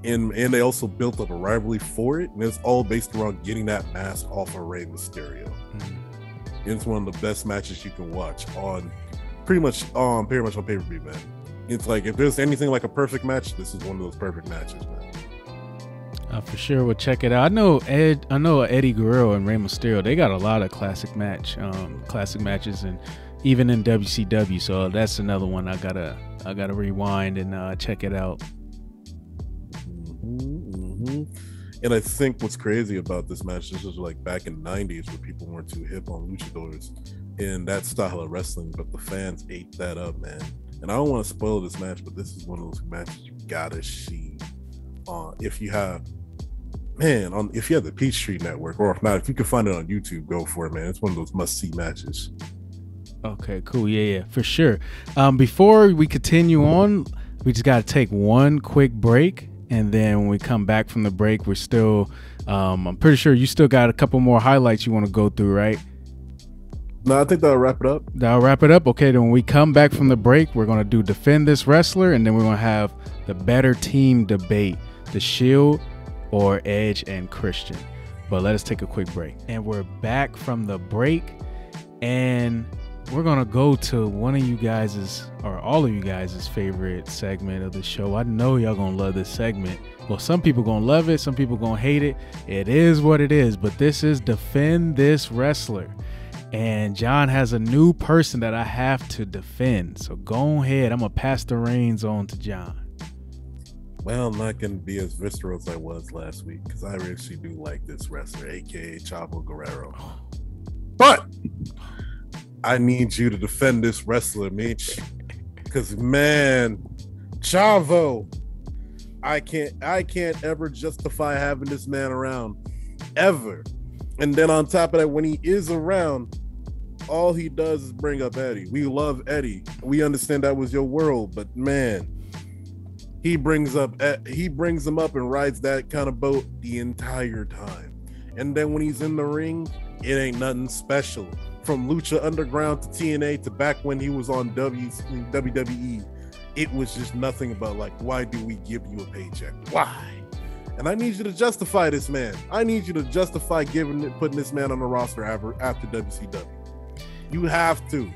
And and they also built up a rivalry for it. And it's all based around getting that mask off of Rey Mysterio. Mhm. It's one of the best matches you can watch on pretty much um pretty much on pay-per-view, man. It's like if there's anything like a perfect match, this is one of those perfect matches, man. Uh, for sure, we'll check it out. I know Ed, I know Eddie Guerrero and Rey Mysterio. They got a lot of classic match, um, classic matches, and even in WCW. So that's another one I gotta, I gotta rewind and uh, check it out. And I think what's crazy about this match, this was like back in the 90s where people weren't too hip on luchadors in that style of wrestling, but the fans ate that up, man. And I don't want to spoil this match, but this is one of those matches you gotta see. Uh, if you have, man, on if you have the Peachtree Network, or if not, if you can find it on YouTube, go for it, man. It's one of those must see matches. Okay, cool. Yeah, yeah, for sure. Um, before we continue on, we just got to take one quick break and then when we come back from the break, we're still, um, I'm pretty sure you still got a couple more highlights you want to go through, right? No, I think that'll wrap it up. That'll wrap it up. Okay, then when we come back from the break, we're going to do defend this wrestler, and then we're going to have the better team debate the Shield or Edge and Christian. But let us take a quick break. And we're back from the break, and we're gonna go to one of you guys's or all of you guys's favorite segment of the show. I know y'all gonna love this segment. Well, some people gonna love it, some people gonna hate it. It is what it is, but this is defend this wrestler. And Jon has a new person that I have to defend. So go ahead. I'm gonna pass the reins on to Jon. Well, I'm not gonna be as visceral as I was last week because I actually do like this wrestler, aka Chavo Guerrero. Oh. But I need you to defend this wrestler, Meech. Cause man, Chavo, I can't I can't ever justify having this man around. Ever. And then on top of that, when he is around, all he does is bring up Eddie. We love Eddie. We understand that was your world, but man, he brings up he brings him up and rides that kind of boat the entire time. And then when he's in the ring, it ain't nothing special from Lucha Underground to TNA to back when he was on w, WWE, it was just nothing about like, why do we give you a paycheck? Why? And I need you to justify this man. I need you to justify giving putting this man on the roster after, after WCW. You have to.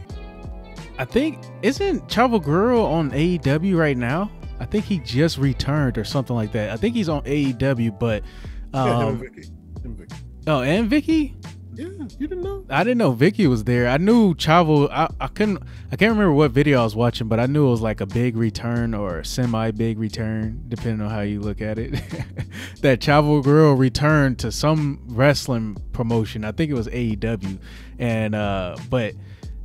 I think isn't Chavo Guerrero on AEW right now? I think he just returned or something like that. I think he's on AEW, but um, yeah, and Vicky. And Vicky. Oh, and Vicky. Yeah, you didn't know. I didn't know Vicky was there. I knew Chavo. I, I couldn't. I can't remember what video I was watching, but I knew it was like a big return or semi big return, depending on how you look at it. that Chavo Guerrero returned to some wrestling promotion. I think it was AEW, and uh, but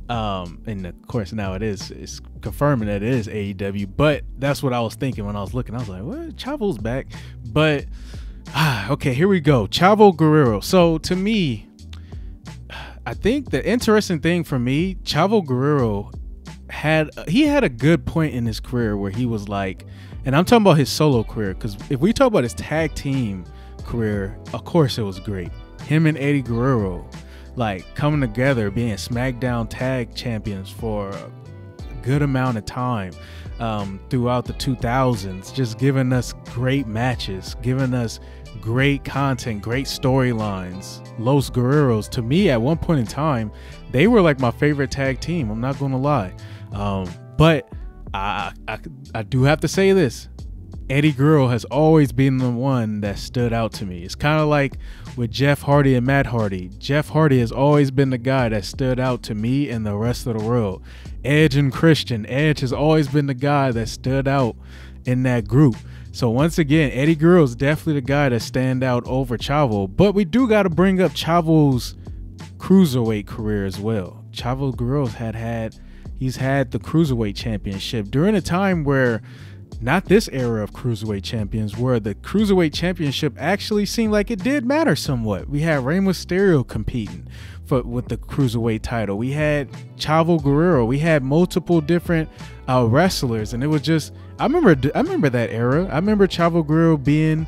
um, and of course now it is. It's confirming that it is AEW. But that's what I was thinking when I was looking. I was like, what? Chavo's back, but. Ah, okay, here we go. Chavo Guerrero. So to me, I think the interesting thing for me, Chavo Guerrero had he had a good point in his career where he was like, and I'm talking about his solo career because if we talk about his tag team career, of course it was great. Him and Eddie Guerrero, like coming together, being SmackDown tag champions for a good amount of time um, throughout the 2000s, just giving us great matches, giving us great content, great storylines. Los Guerreros, to me, at one point in time, they were like my favorite tag team. I'm not gonna lie, um, but I, I I do have to say this: Eddie Guerrero has always been the one that stood out to me. It's kind of like with Jeff Hardy and Matt Hardy. Jeff Hardy has always been the guy that stood out to me and the rest of the world. Edge and Christian. Edge has always been the guy that stood out in that group. So once again, Eddie Guerrero is definitely the guy to stand out over Chavo. But we do got to bring up Chavo's cruiserweight career as well. Chavo Guerrero's had had he's had the cruiserweight championship during a time where not this era of cruiserweight champions where the cruiserweight championship actually seemed like it did matter somewhat. We had Rey Mysterio competing for with the cruiserweight title. We had Chavo Guerrero. We had multiple different uh, wrestlers, and it was just I remember I remember that era. I remember Chavo Guerrero being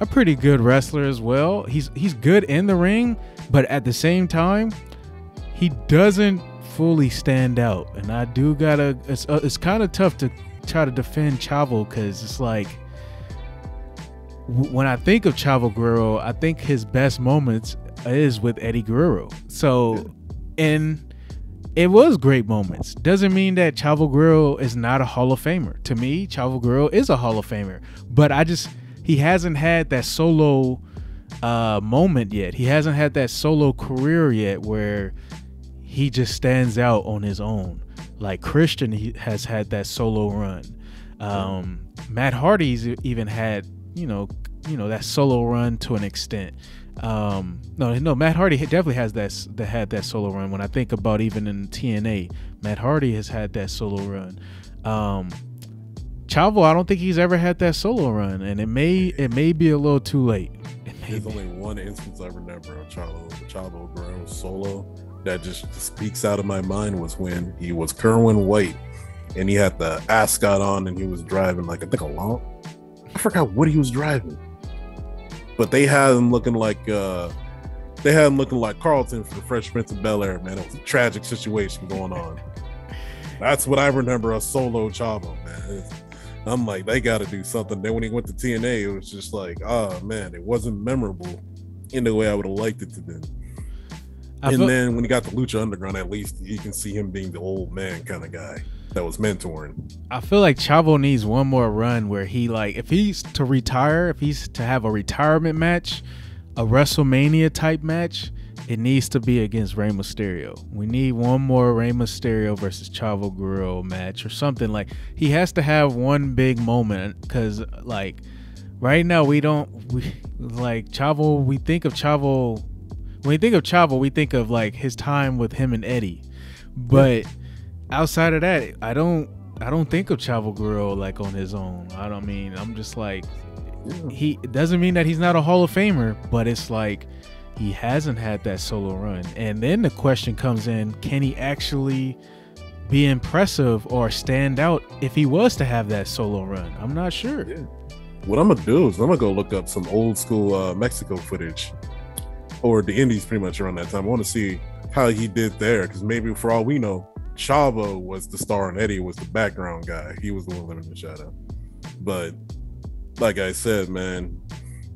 a pretty good wrestler as well. He's he's good in the ring, but at the same time, he doesn't fully stand out. And I do gotta. It's uh, it's kind of tough to try to defend Chavo because it's like when I think of Chavo Guerrero, I think his best moments is with Eddie Guerrero. So, and it was great moments. Doesn't mean that Chavo Guerrero is not a Hall of Famer. To me, Chavo Guerrero is a Hall of Famer. But I just he hasn't had that solo uh, moment yet. He hasn't had that solo career yet where he just stands out on his own. Like Christian he has had that solo run. Um, Matt Hardy's even had, you know, you know that solo run to an extent. Um, no, no, Matt Hardy definitely has that that had that solo run. When I think about even in TNA, Matt Hardy has had that solo run. Um, Chavo, I don't think he's ever had that solo run, and it may it may be a little too late. There's only one instance I remember of Chavo, Chavo Guerrero solo that just speaks out of my mind was when he was Kerwin White and he had the ascot on and he was driving like I think a long I forgot what he was driving. But they had him looking like uh they had him looking like Carlton for the Fresh Prince of Bel Air, man. It was a tragic situation going on. That's what I remember a solo Chavo, man. I'm like, they got to do something. Then when he went to TNA, it was just like, oh man, it wasn't memorable in the way I would have liked it to be. I and feel- then when he got the Lucha Underground, at least you can see him being the old man kind of guy that was mentoring. I feel like Chavo needs one more run where he like if he's to retire, if he's to have a retirement match, a WrestleMania type match, it needs to be against Rey Mysterio. We need one more Rey Mysterio versus Chavo Guerrero match or something like. He has to have one big moment because like right now we don't we like Chavo. We think of Chavo when we think of Chavo, we think of like his time with him and Eddie, but outside of that, I don't I don't think of Chavo Guerrero like on his own. I don't mean I'm just like he it doesn't mean that he's not a Hall of Famer, but it's like he hasn't had that solo run. And then the question comes in can he actually be impressive or stand out if he was to have that solo run? I'm not sure. Yeah. What I'm gonna do is I'm gonna go look up some old school uh, Mexico footage or the Indies pretty much around that time. I want to see how he did there because maybe for all we know, Chavo was the star and Eddie was the background guy. He was the one living in the shadow. But like I said, man,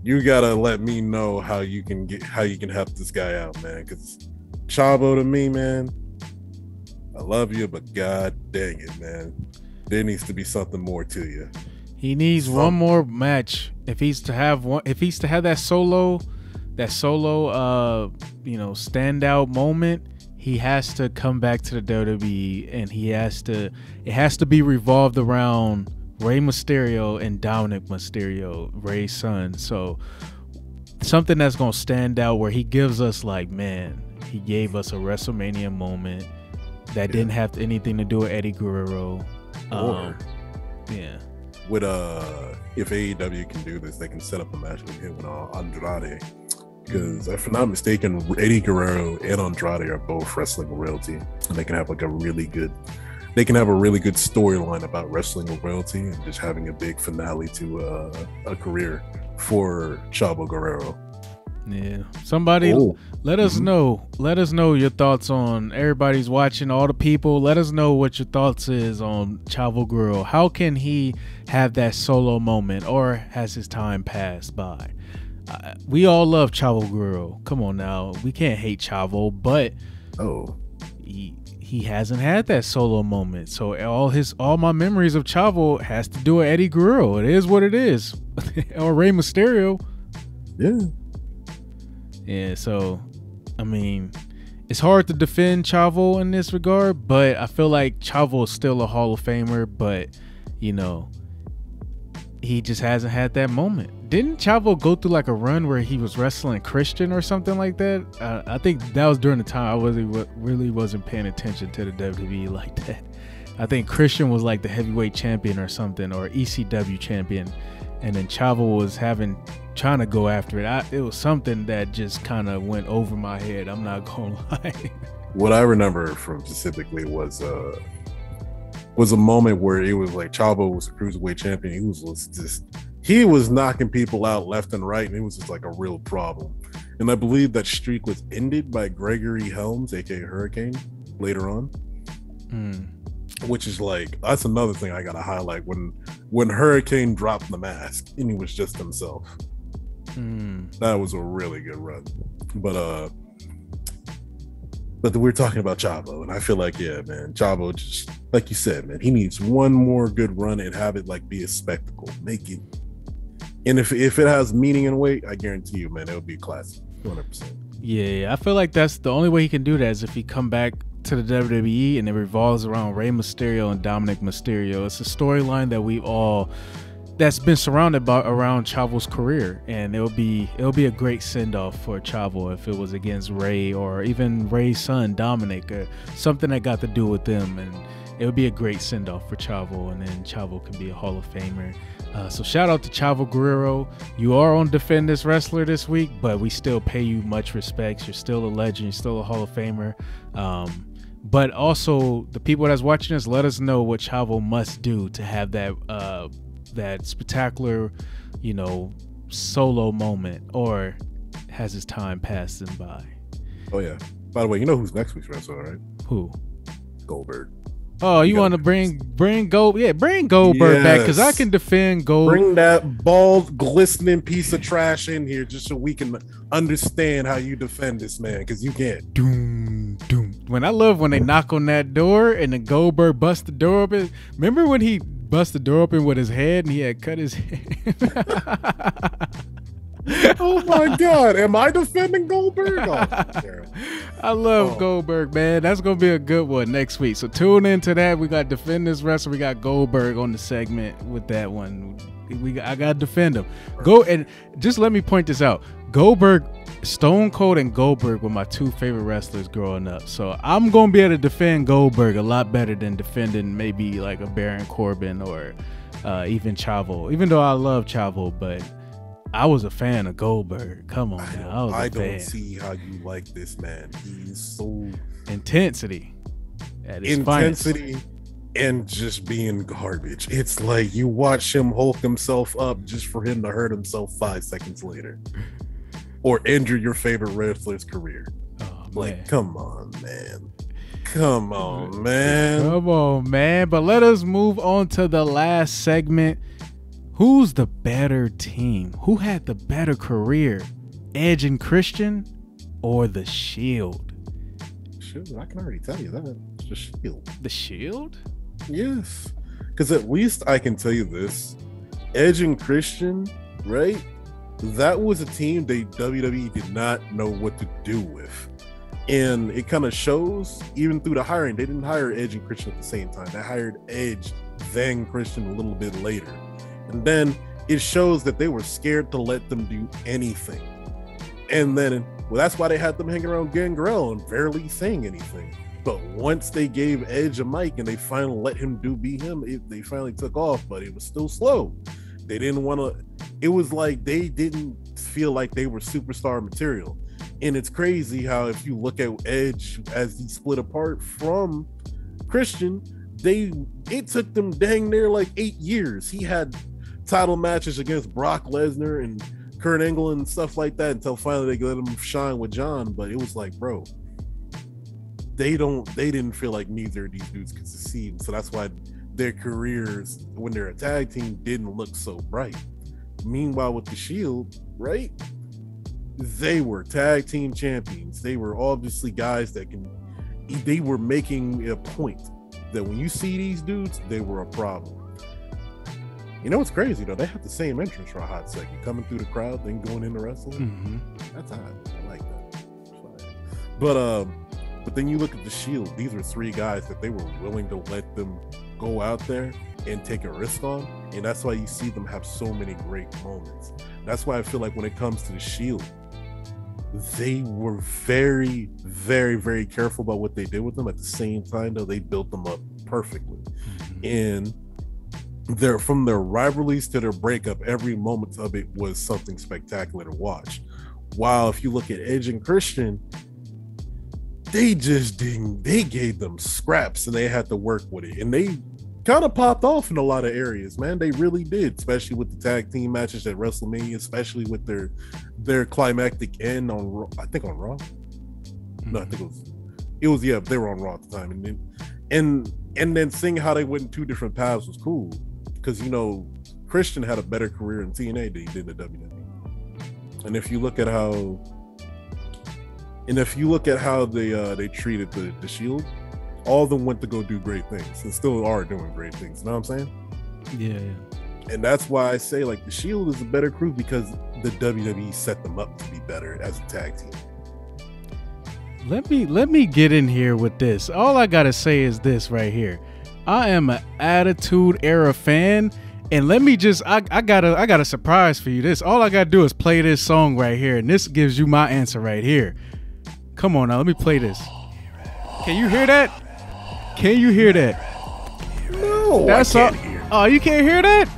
you gotta let me know how you can get how you can help this guy out, man. Because Chavo to me, man, I love you, but god dang it, man, there needs to be something more to you. He needs Some- one more match if he's to have one. If he's to have that solo, that solo, uh, you know, standout moment. He has to come back to the WWE, and he has to. It has to be revolved around Rey Mysterio and Dominik Mysterio, Rey's son. So something that's gonna stand out where he gives us like, man, he gave us a WrestleMania moment that yeah. didn't have anything to do with Eddie Guerrero. Or um, yeah. With uh if AEW can do this, they can set up a match with him and uh, Andrade. Because if I'm not mistaken, Eddie Guerrero and Andrade are both wrestling royalty, and they can have like a really good they can have a really good storyline about wrestling royalty and just having a big finale to uh, a career for Chavo Guerrero. Yeah. Somebody oh. let us mm-hmm. know. Let us know your thoughts on everybody's watching, all the people. Let us know what your thoughts is on Chavo Guerrero. How can he have that solo moment or has his time passed by? We all love Chavo Guerrero. Come on now. We can't hate Chavo, but oh, he he hasn't had that solo moment. So all his all my memories of Chavo has to do with Eddie Guerrero. It is what it is. or Rey Mysterio. Yeah. Yeah, so I mean, it's hard to defend Chavo in this regard, but I feel like Chavo is still a Hall of Famer, but you know, he just hasn't had that moment didn't Chavo go through like a run where he was wrestling Christian or something like that? Uh, I think that was during the time I was really wasn't paying attention to the WWE like that. I think Christian was like the heavyweight champion or something, or ECW champion, and then Chavo was having trying to go after it. I, it was something that just kind of went over my head. I'm not gonna lie. what I remember from specifically was uh was a moment where it was like Chavo was a cruiserweight champion. He was just he was knocking people out left and right, and it was just like a real problem. And I believe that streak was ended by Gregory Helms, aka Hurricane, later on. Mm. Which is like that's another thing I gotta highlight when when Hurricane dropped the mask and he was just himself. Mm. That was a really good run. But uh but we're talking about Chavo, and I feel like, yeah, man, Chavo just like you said, man, he needs one more good run and have it like be a spectacle. Make it And if if it has meaning and weight, I guarantee you, man, it would be classic, one hundred percent. Yeah, I feel like that's the only way he can do that is if he come back to the WWE and it revolves around Rey Mysterio and Dominik Mysterio. It's a storyline that we all that's been surrounded by around Chavo's career, and it'll be it'll be a great send off for Chavo if it was against Rey or even Rey's son Dominik or something that got to do with them, and it would be a great send off for Chavo, and then Chavo can be a Hall of Famer. Uh, so shout out to Chavo Guerrero. You are on Defend This Wrestler this week, but we still pay you much respect. You're still a legend. You're still a Hall of Famer. Um, but also the people that's watching us, let us know what Chavo must do to have that uh, that spectacular, you know, solo moment, or has his time passed him by? Oh yeah. By the way, you know who's next week's wrestler, right? Who? Goldberg. Oh, you, want to bring bring Gold? Yeah, bring Goldberg yes. back because I can defend Gold. Bring that bald, glistening piece of trash in here just so we can understand how you defend this man because you can't. Doom, doom. When I love when they knock on that door and the Goldberg bust the door open. Remember when he bust the door open with his head and he had cut his head? oh my god, am I defending Goldberg? Oh, I love oh. Goldberg, man. That's gonna be a good one next week. So tune into that. We got defend this wrestler. We got Goldberg on the segment with that one. We I gotta defend him. Go and just let me point this out. Goldberg, Stone Cold, and Goldberg were my two favorite wrestlers growing up. So I'm gonna be able to defend Goldberg a lot better than defending maybe like a Baron Corbin or uh, even Chavo. Even though I love Chavo, but I was a fan of Goldberg. Come on, I, now. I, I don't see how you like this man. He's so intensity. intensity finest. and just being garbage. It's like you watch him hulk himself up just for him to hurt himself five seconds later, or injure your favorite wrestler's career. Oh, like, man. come on, man. Come on, man. Come on, man. But let us move on to the last segment Who's the better team? Who had the better career? Edge and Christian or the Shield? Shield, I can already tell you that. It's the Shield. The Shield? Yes. Because at least I can tell you this Edge and Christian, right? That was a team they WWE did not know what to do with. And it kind of shows even through the hiring, they didn't hire Edge and Christian at the same time. They hired Edge, then Christian a little bit later. And then it shows that they were scared to let them do anything. And then, well, that's why they had them hanging around Gangrel and barely saying anything. But once they gave Edge a mic and they finally let him do be him, it, they finally took off, but it was still slow. They didn't want to, it was like they didn't feel like they were superstar material. And it's crazy how, if you look at Edge as he split apart from Christian, they it took them dang near like eight years. He had title matches against Brock Lesnar and Kurt Angle and stuff like that until finally they let him shine with John. But it was like, bro, they don't they didn't feel like neither of these dudes could succeed. So that's why their careers when they're a tag team didn't look so bright. Meanwhile, with the Shield, right? They were tag team champions. They were obviously guys that can they were making a point that when you see these dudes, they were a problem. You know what's crazy though? They have the same entrance for a hot second, coming through the crowd, then going into wrestling. Mm-hmm. That's hot. I like that. But um, but then you look at the Shield. These are three guys that they were willing to let them go out there and take a risk on, and that's why you see them have so many great moments. That's why I feel like when it comes to the Shield, they were very, very, very careful about what they did with them. At the same time, though, they built them up perfectly. Mm-hmm. And their from their rivalries to their breakup, every moment of it was something spectacular to watch. While if you look at Edge and Christian, they just didn't they gave them scraps and they had to work with it. And they kind of popped off in a lot of areas, man. They really did, especially with the tag team matches at WrestleMania, especially with their their climactic end on I think on Raw. No, I think it mm-hmm. was it was yeah, they were on Raw at the time. And then and and then seeing how they went in two different paths was cool because you know Christian had a better career in TNA than he did in WWE. And if you look at how, and if you look at how they uh, they treated the the Shield, all of them went to go do great things and still are doing great things. You know what I'm saying? Yeah. yeah. And that's why I say like the Shield is a better crew because the WWE set them up to be better as a tag team. Let me let me get in here with this. All I gotta say is this right here. I am an Attitude Era fan, and let me just I, I got a I got a surprise for you. This all I gotta do is play this song right here, and this gives you my answer right here. Come on now, let me play this. Can you hear that? Can you hear that? No, That's I all. Oh, you can't hear that?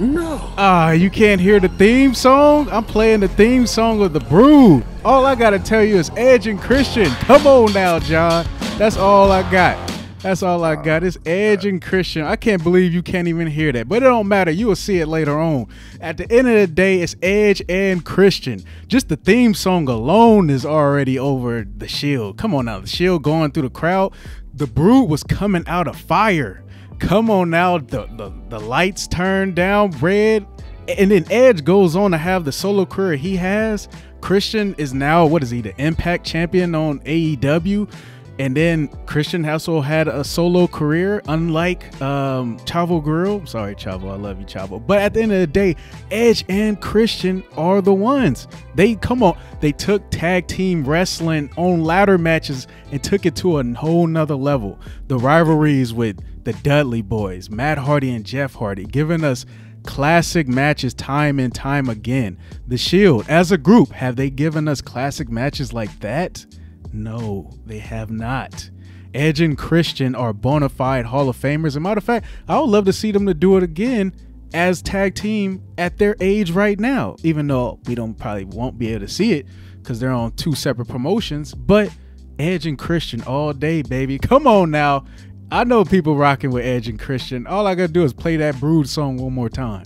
No. Ah, you can't hear the theme song? I'm playing the theme song of The Brood. All I gotta tell you is Edge and Christian. Come on now, Jon. That's all I got. That's all I got. It's Edge and Christian. I can't believe you can't even hear that. But it don't matter. You will see it later on. At the end of the day, it's Edge and Christian. Just the theme song alone is already over the shield. Come on now. The shield going through the crowd. The brood was coming out of fire. Come on now. The the, the lights turned down red. And then Edge goes on to have the solo career he has. Christian is now, what is he, the Impact champion on AEW? And then Christian also had a solo career, unlike um, Chavo Guerrero. Sorry, Chavo, I love you, Chavo. But at the end of the day, Edge and Christian are the ones. They come on, they took tag team wrestling on ladder matches and took it to a whole nother level. The rivalries with the Dudley Boys, Matt Hardy and Jeff Hardy, giving us classic matches time and time again. The Shield, as a group, have they given us classic matches like that? No, they have not. Edge and Christian are bona fide Hall of Famers. As a matter of fact, I would love to see them to do it again as tag team at their age right now. Even though we don't probably won't be able to see it because they're on two separate promotions. But Edge and Christian all day, baby. Come on now. I know people rocking with Edge and Christian. All I gotta do is play that Brood song one more time.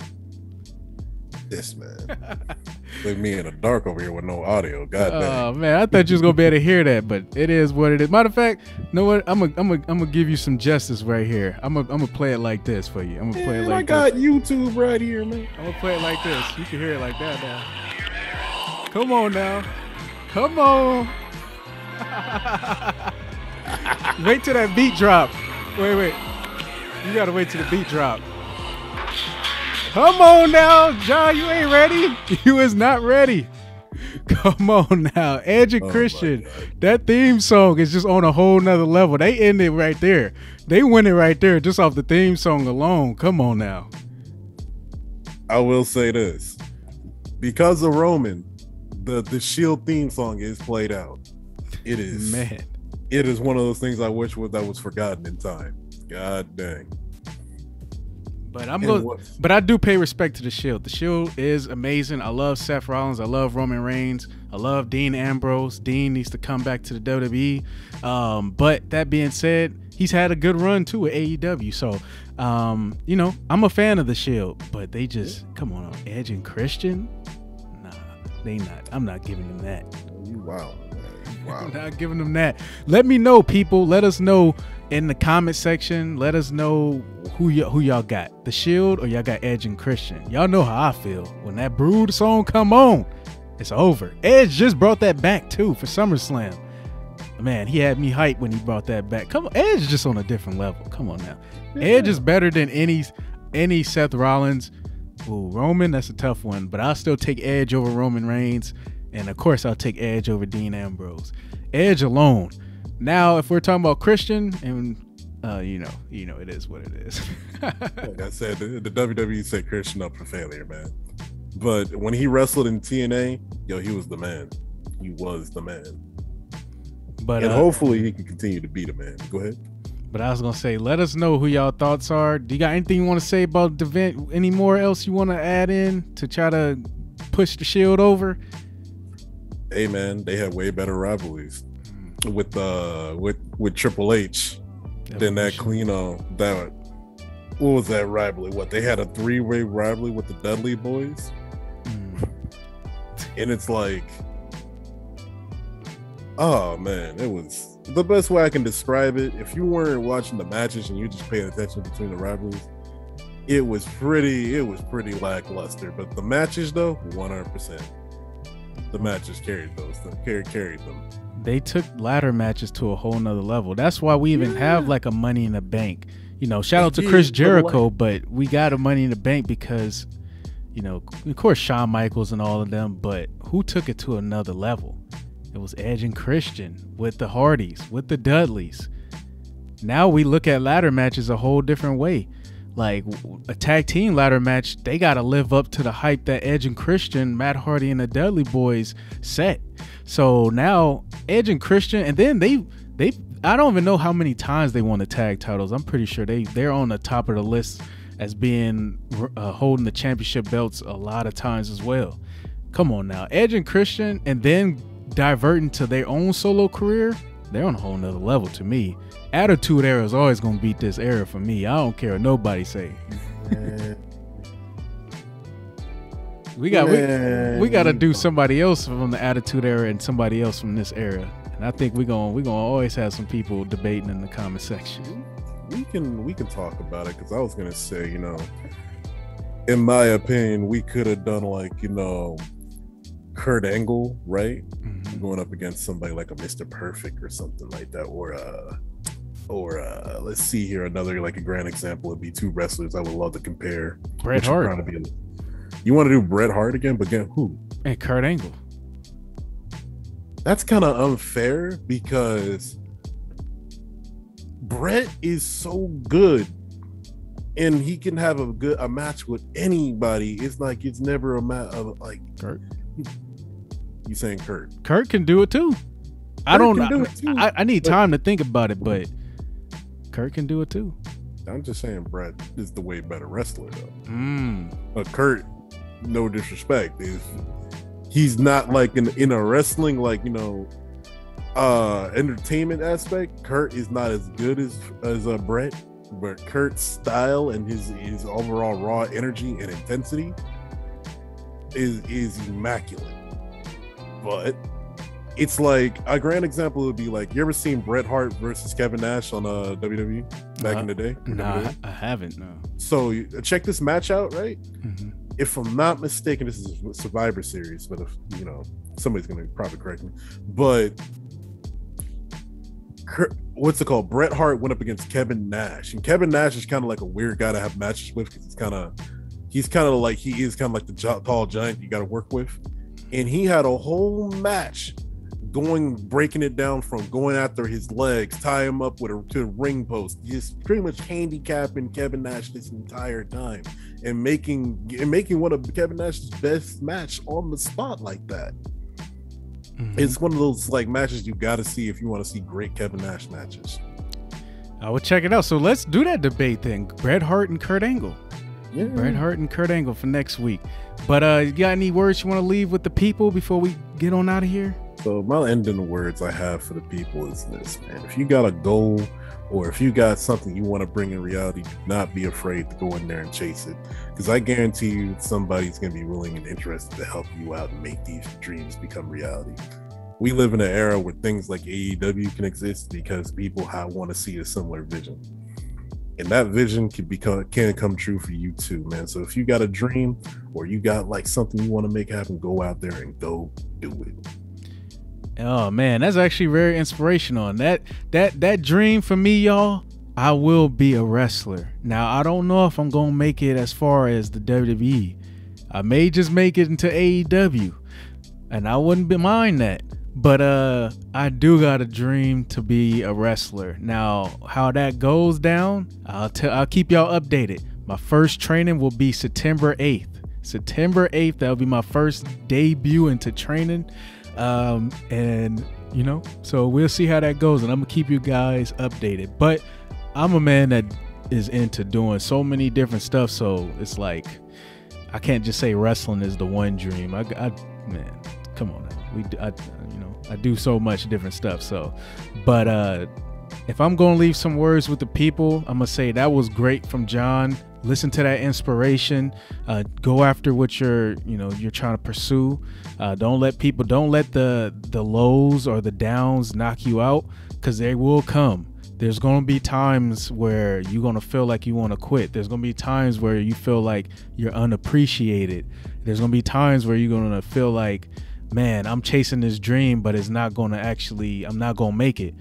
This man. Leave me in the dark over here with no audio. God Oh damn. man, I thought you was gonna be able to hear that, but it is what it is. Matter of fact, you know what? I'm gonna I'm gonna I'm gonna give you some justice right here. I'm gonna I'm gonna play it like this for you. I'm gonna play it Man, I like got this. YouTube right here, man. I'm gonna play it like this. You can hear it like that now. Come on now. Come on. wait till that beat drop. Wait, wait. You gotta wait till the beat drop. Come on now, Jon. You ain't ready. You is not ready. Come on now, Edge and Oh Christian. That theme song is just on a whole nother level. They end it right there. They win it right there just off the theme song alone. Come on now. I will say this. Because of Roman, the the Shield theme song is played out. It is Man. it is one of those things I wish was that was forgotten in time. God dang. But I'm going. But I do pay respect to the Shield. The Shield is amazing. I love Seth Rollins. I love Roman Reigns. I love Dean Ambrose. Dean needs to come back to the WWE. Um, but that being said, he's had a good run too at AEW. So, um, you know, I'm a fan of the Shield. But they just come on, Edge and Christian. Nah, they not. I'm not giving them that. You wow. I'm Wow. not giving them that. Let me know, people. Let us know in the comment section. Let us know who y- who y'all got, the Shield or y'all got Edge and Christian. Y'all know how I feel when that Brood song come on. It's over. Edge just brought that back too for SummerSlam. Man, he had me hyped when he brought that back. Come on, Edge is just on a different level. Come on now, Edge is better than any any Seth Rollins. Ooh, Roman, that's a tough one, but I'll still take Edge over Roman Reigns, and of course I'll take Edge over Dean Ambrose. Edge alone. Now, if we're talking about Christian, and uh, you know, you know, it is what it is. Like I said, the, the WWE set Christian up for failure, man. But when he wrestled in TNA, yo, he was the man. He was the man. but and uh, hopefully he can continue to be the man. Go ahead. But I was gonna say, let us know who y'all thoughts are. Do you got anything you want to say about the event? Any more else you want to add in to try to push the Shield over? Hey man, they had way better rivalries with uh with with Triple H than that Evolution. clean uh that what was that rivalry? What they had a three way rivalry with the Dudley boys, Mm. and it's like, oh man, it was the best way I can describe it. If you weren't watching the matches and you just paying attention between the rivalries, it was pretty it was pretty lackluster. But the matches though, one hundred percent. The matches carried those, carried carried them. They took ladder matches to a whole nother level. That's why we even have like a Money in the Bank. You know, shout out to Chris Jericho, but we got a Money in the Bank because, you know, of course Shawn Michaels and all of them, but who took it to another level? It was Edge and Christian with the Hardys, with the Dudleys. Now we look at ladder matches a whole different way. Like a tag team ladder match, they got to live up to the hype that Edge and Christian, Matt Hardy, and the Dudley Boys set. So now Edge and Christian, and then they they I don't even know how many times they won the tag titles. I'm pretty sure they they're on the top of the list as being uh, holding the championship belts a lot of times as well. Come on now, Edge and Christian, and then diverting to their own solo career. They're on a whole nother level to me. Attitude Era is always gonna beat this era for me. I don't care what nobody say. We got we, we, gotta do somebody else from the Attitude Era and somebody else from this era. And I think we're gonna we're gonna always have some people debating in the comment section. we can we can talk about it because I was gonna say, you know, in my opinion, we could have done like you know, Kurt Angle, right, Mhm. Going up against somebody like a Mister Perfect or something like that, or uh, or uh, let's see here another like a grand example would be two wrestlers I would love to compare. Bret Hart be- you want to do Bret Hart again, but again, who? and Kurt Angle. that's kind of unfair because Bret is so good and he can have a good a match with anybody. It's like it's never a match of like Kurt. You saying Kurt. Kurt can do it too. I don't. do too, I, I need time to think about it, but Kurt can do it too. I'm just saying Bret is the way better wrestler though. Mm. But Kurt, no disrespect, is he's not like in in a wrestling like you know uh entertainment aspect. Kurt is not as good as as uh, Bret, but Kurt's style and his his overall raw energy and intensity is is immaculate. But it's like a grand example would be like you ever seen Bret Hart versus Kevin Nash on uh WWE back Uh, in the day? Nah, I, I haven't. No. So check this match out, right? Mhm. if I'm not mistaken, this is Survivor Series, but if you know, somebody's gonna probably correct me. But what's it called? Bret Hart went up against Kevin Nash, and Kevin Nash is kind of like a weird guy to have matches with because he's kind of he's kind of like he is kind of like the tall giant you got to work with, and he had a whole match going breaking it down from going after his legs, tie him up with a to a ring post, just pretty much handicapping Kevin Nash this entire time and making and making one of Kevin Nash's best match on the spot like that. Mhm. It's one of those like matches you got to see if you want to see great Kevin Nash matches. I will check it out. So let's do that debate then. Bret Hart and Kurt Angle. Yeah, Bret Hart and Kurt Angle for next week. But uh, you got any words you want to leave with the people before we get on out of here? So my ending words I have for the people is this, man. If you got a goal or if you got something you want to bring in reality, do not be afraid to go in there and chase it. Because I guarantee you somebody's gonna be willing and interested to help you out and make these dreams become reality. We live in an era where things like AEW can exist because people have, want to see a similar vision. And that vision can become can come true for you too, man. So if you got a dream or you got like something you want to make happen, go out there and go do it. Oh man, that's actually very inspirational. And that that that dream for me, y'all, I will be a wrestler. Now I don't know if I'm gonna make it as far as the WWE. I may just make it into AEW, and I wouldn't be mind that. But uh, I do got a dream to be a wrestler. Now, how that goes down, I'll tell. I'll keep y'all updated. My first training will be September 8th. September 8th, that'll be my first debut into training. Um, and you know, so we'll see how that goes, and I'm gonna keep you guys updated. But I'm a man that is into doing so many different stuff, so it's like I can't just say wrestling is the one dream. I, I man, come on now. We, I, you know, I do so much different stuff. So, but uh, if I'm gonna leave some words with the people, I'm gonna say that was great from Jon. Listen to that inspiration. Uh, go after what you're, you know, you're trying to pursue. Uh, don't let people, don't let the the lows or the downs knock you out, because they will come. There's gonna be times where you're gonna feel like you want to quit. There's gonna be times where you feel like you're unappreciated. There's gonna be times where you're gonna feel like, man, I'm chasing this dream, but it's not gonna actually, I'm not gonna make it.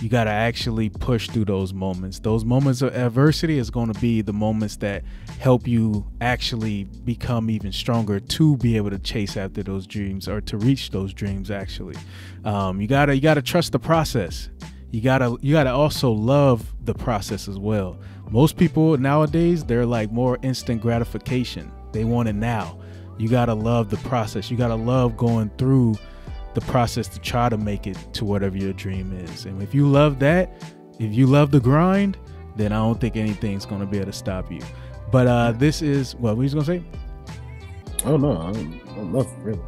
you got to actually push through those moments. Those moments of adversity is going to be the moments that help you actually become even stronger to be able to chase after those dreams or to reach those dreams. Actually, um, you gotta you gotta trust the process. You gotta you gotta also love the process as well. Most people nowadays they're like more instant gratification. They want it now. You gotta love the process. You gotta love going through the process to try to make it to whatever your dream is. And if you love that, if you love the grind, then I don't think anything's gonna be able to stop you. But uh this is what were you gonna say? Oh no, I don't, nothing really.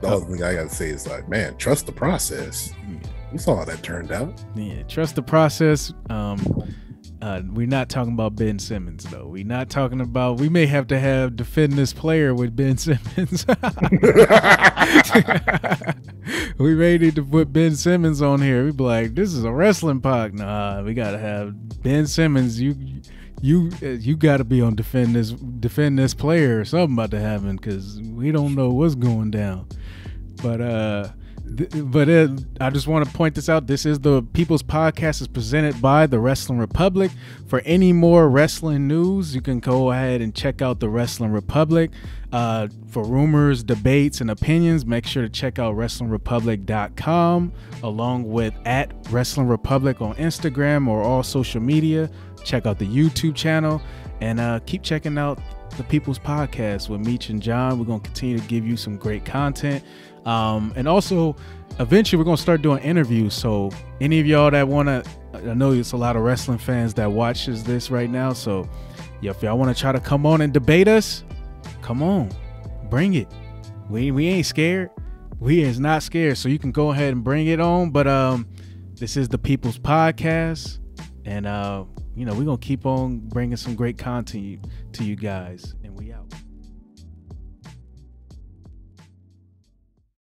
The only thing I gotta say is like, man, trust the process. You saw how that turned out. Yeah, trust the process. Um uh, we're not talking about Ben Simmons though. We're not talking about. We may have to have defend this player with Ben Simmons. we may need to put Ben Simmons on here. We'd be like, "This is a wrestling pod." Nah, we gotta have Ben Simmons. You, you, you got to be on defend this, defend this player or something about to happen because we don't know what's going down. But uh, but it, I just want to point this out. This is the People's Podcast is presented by the Wrestling Republic. For any more wrestling news, you can go ahead and check out the Wrestling Republic. Uh, for rumors, debates, and opinions, make sure to check out WrestlingRepublic.com along with at Wrestling Republic on Instagram or all social media. Check out the YouTube channel and uh, keep checking out the People's Podcast with Meech and Jon. We're going to continue to give you some great content. Um, and also, eventually, we're gonna start doing interviews. So, any of y'all that wanna, I know it's a lot of wrestling fans that watches this right now. So, yeah, if y'all wanna try to come on and debate us, come on, bring it. We we ain't scared. We is not scared. So you can go ahead and bring it on. But um, this is the People's Podcast, and uh, you know we're gonna keep on bringing some great content to you guys.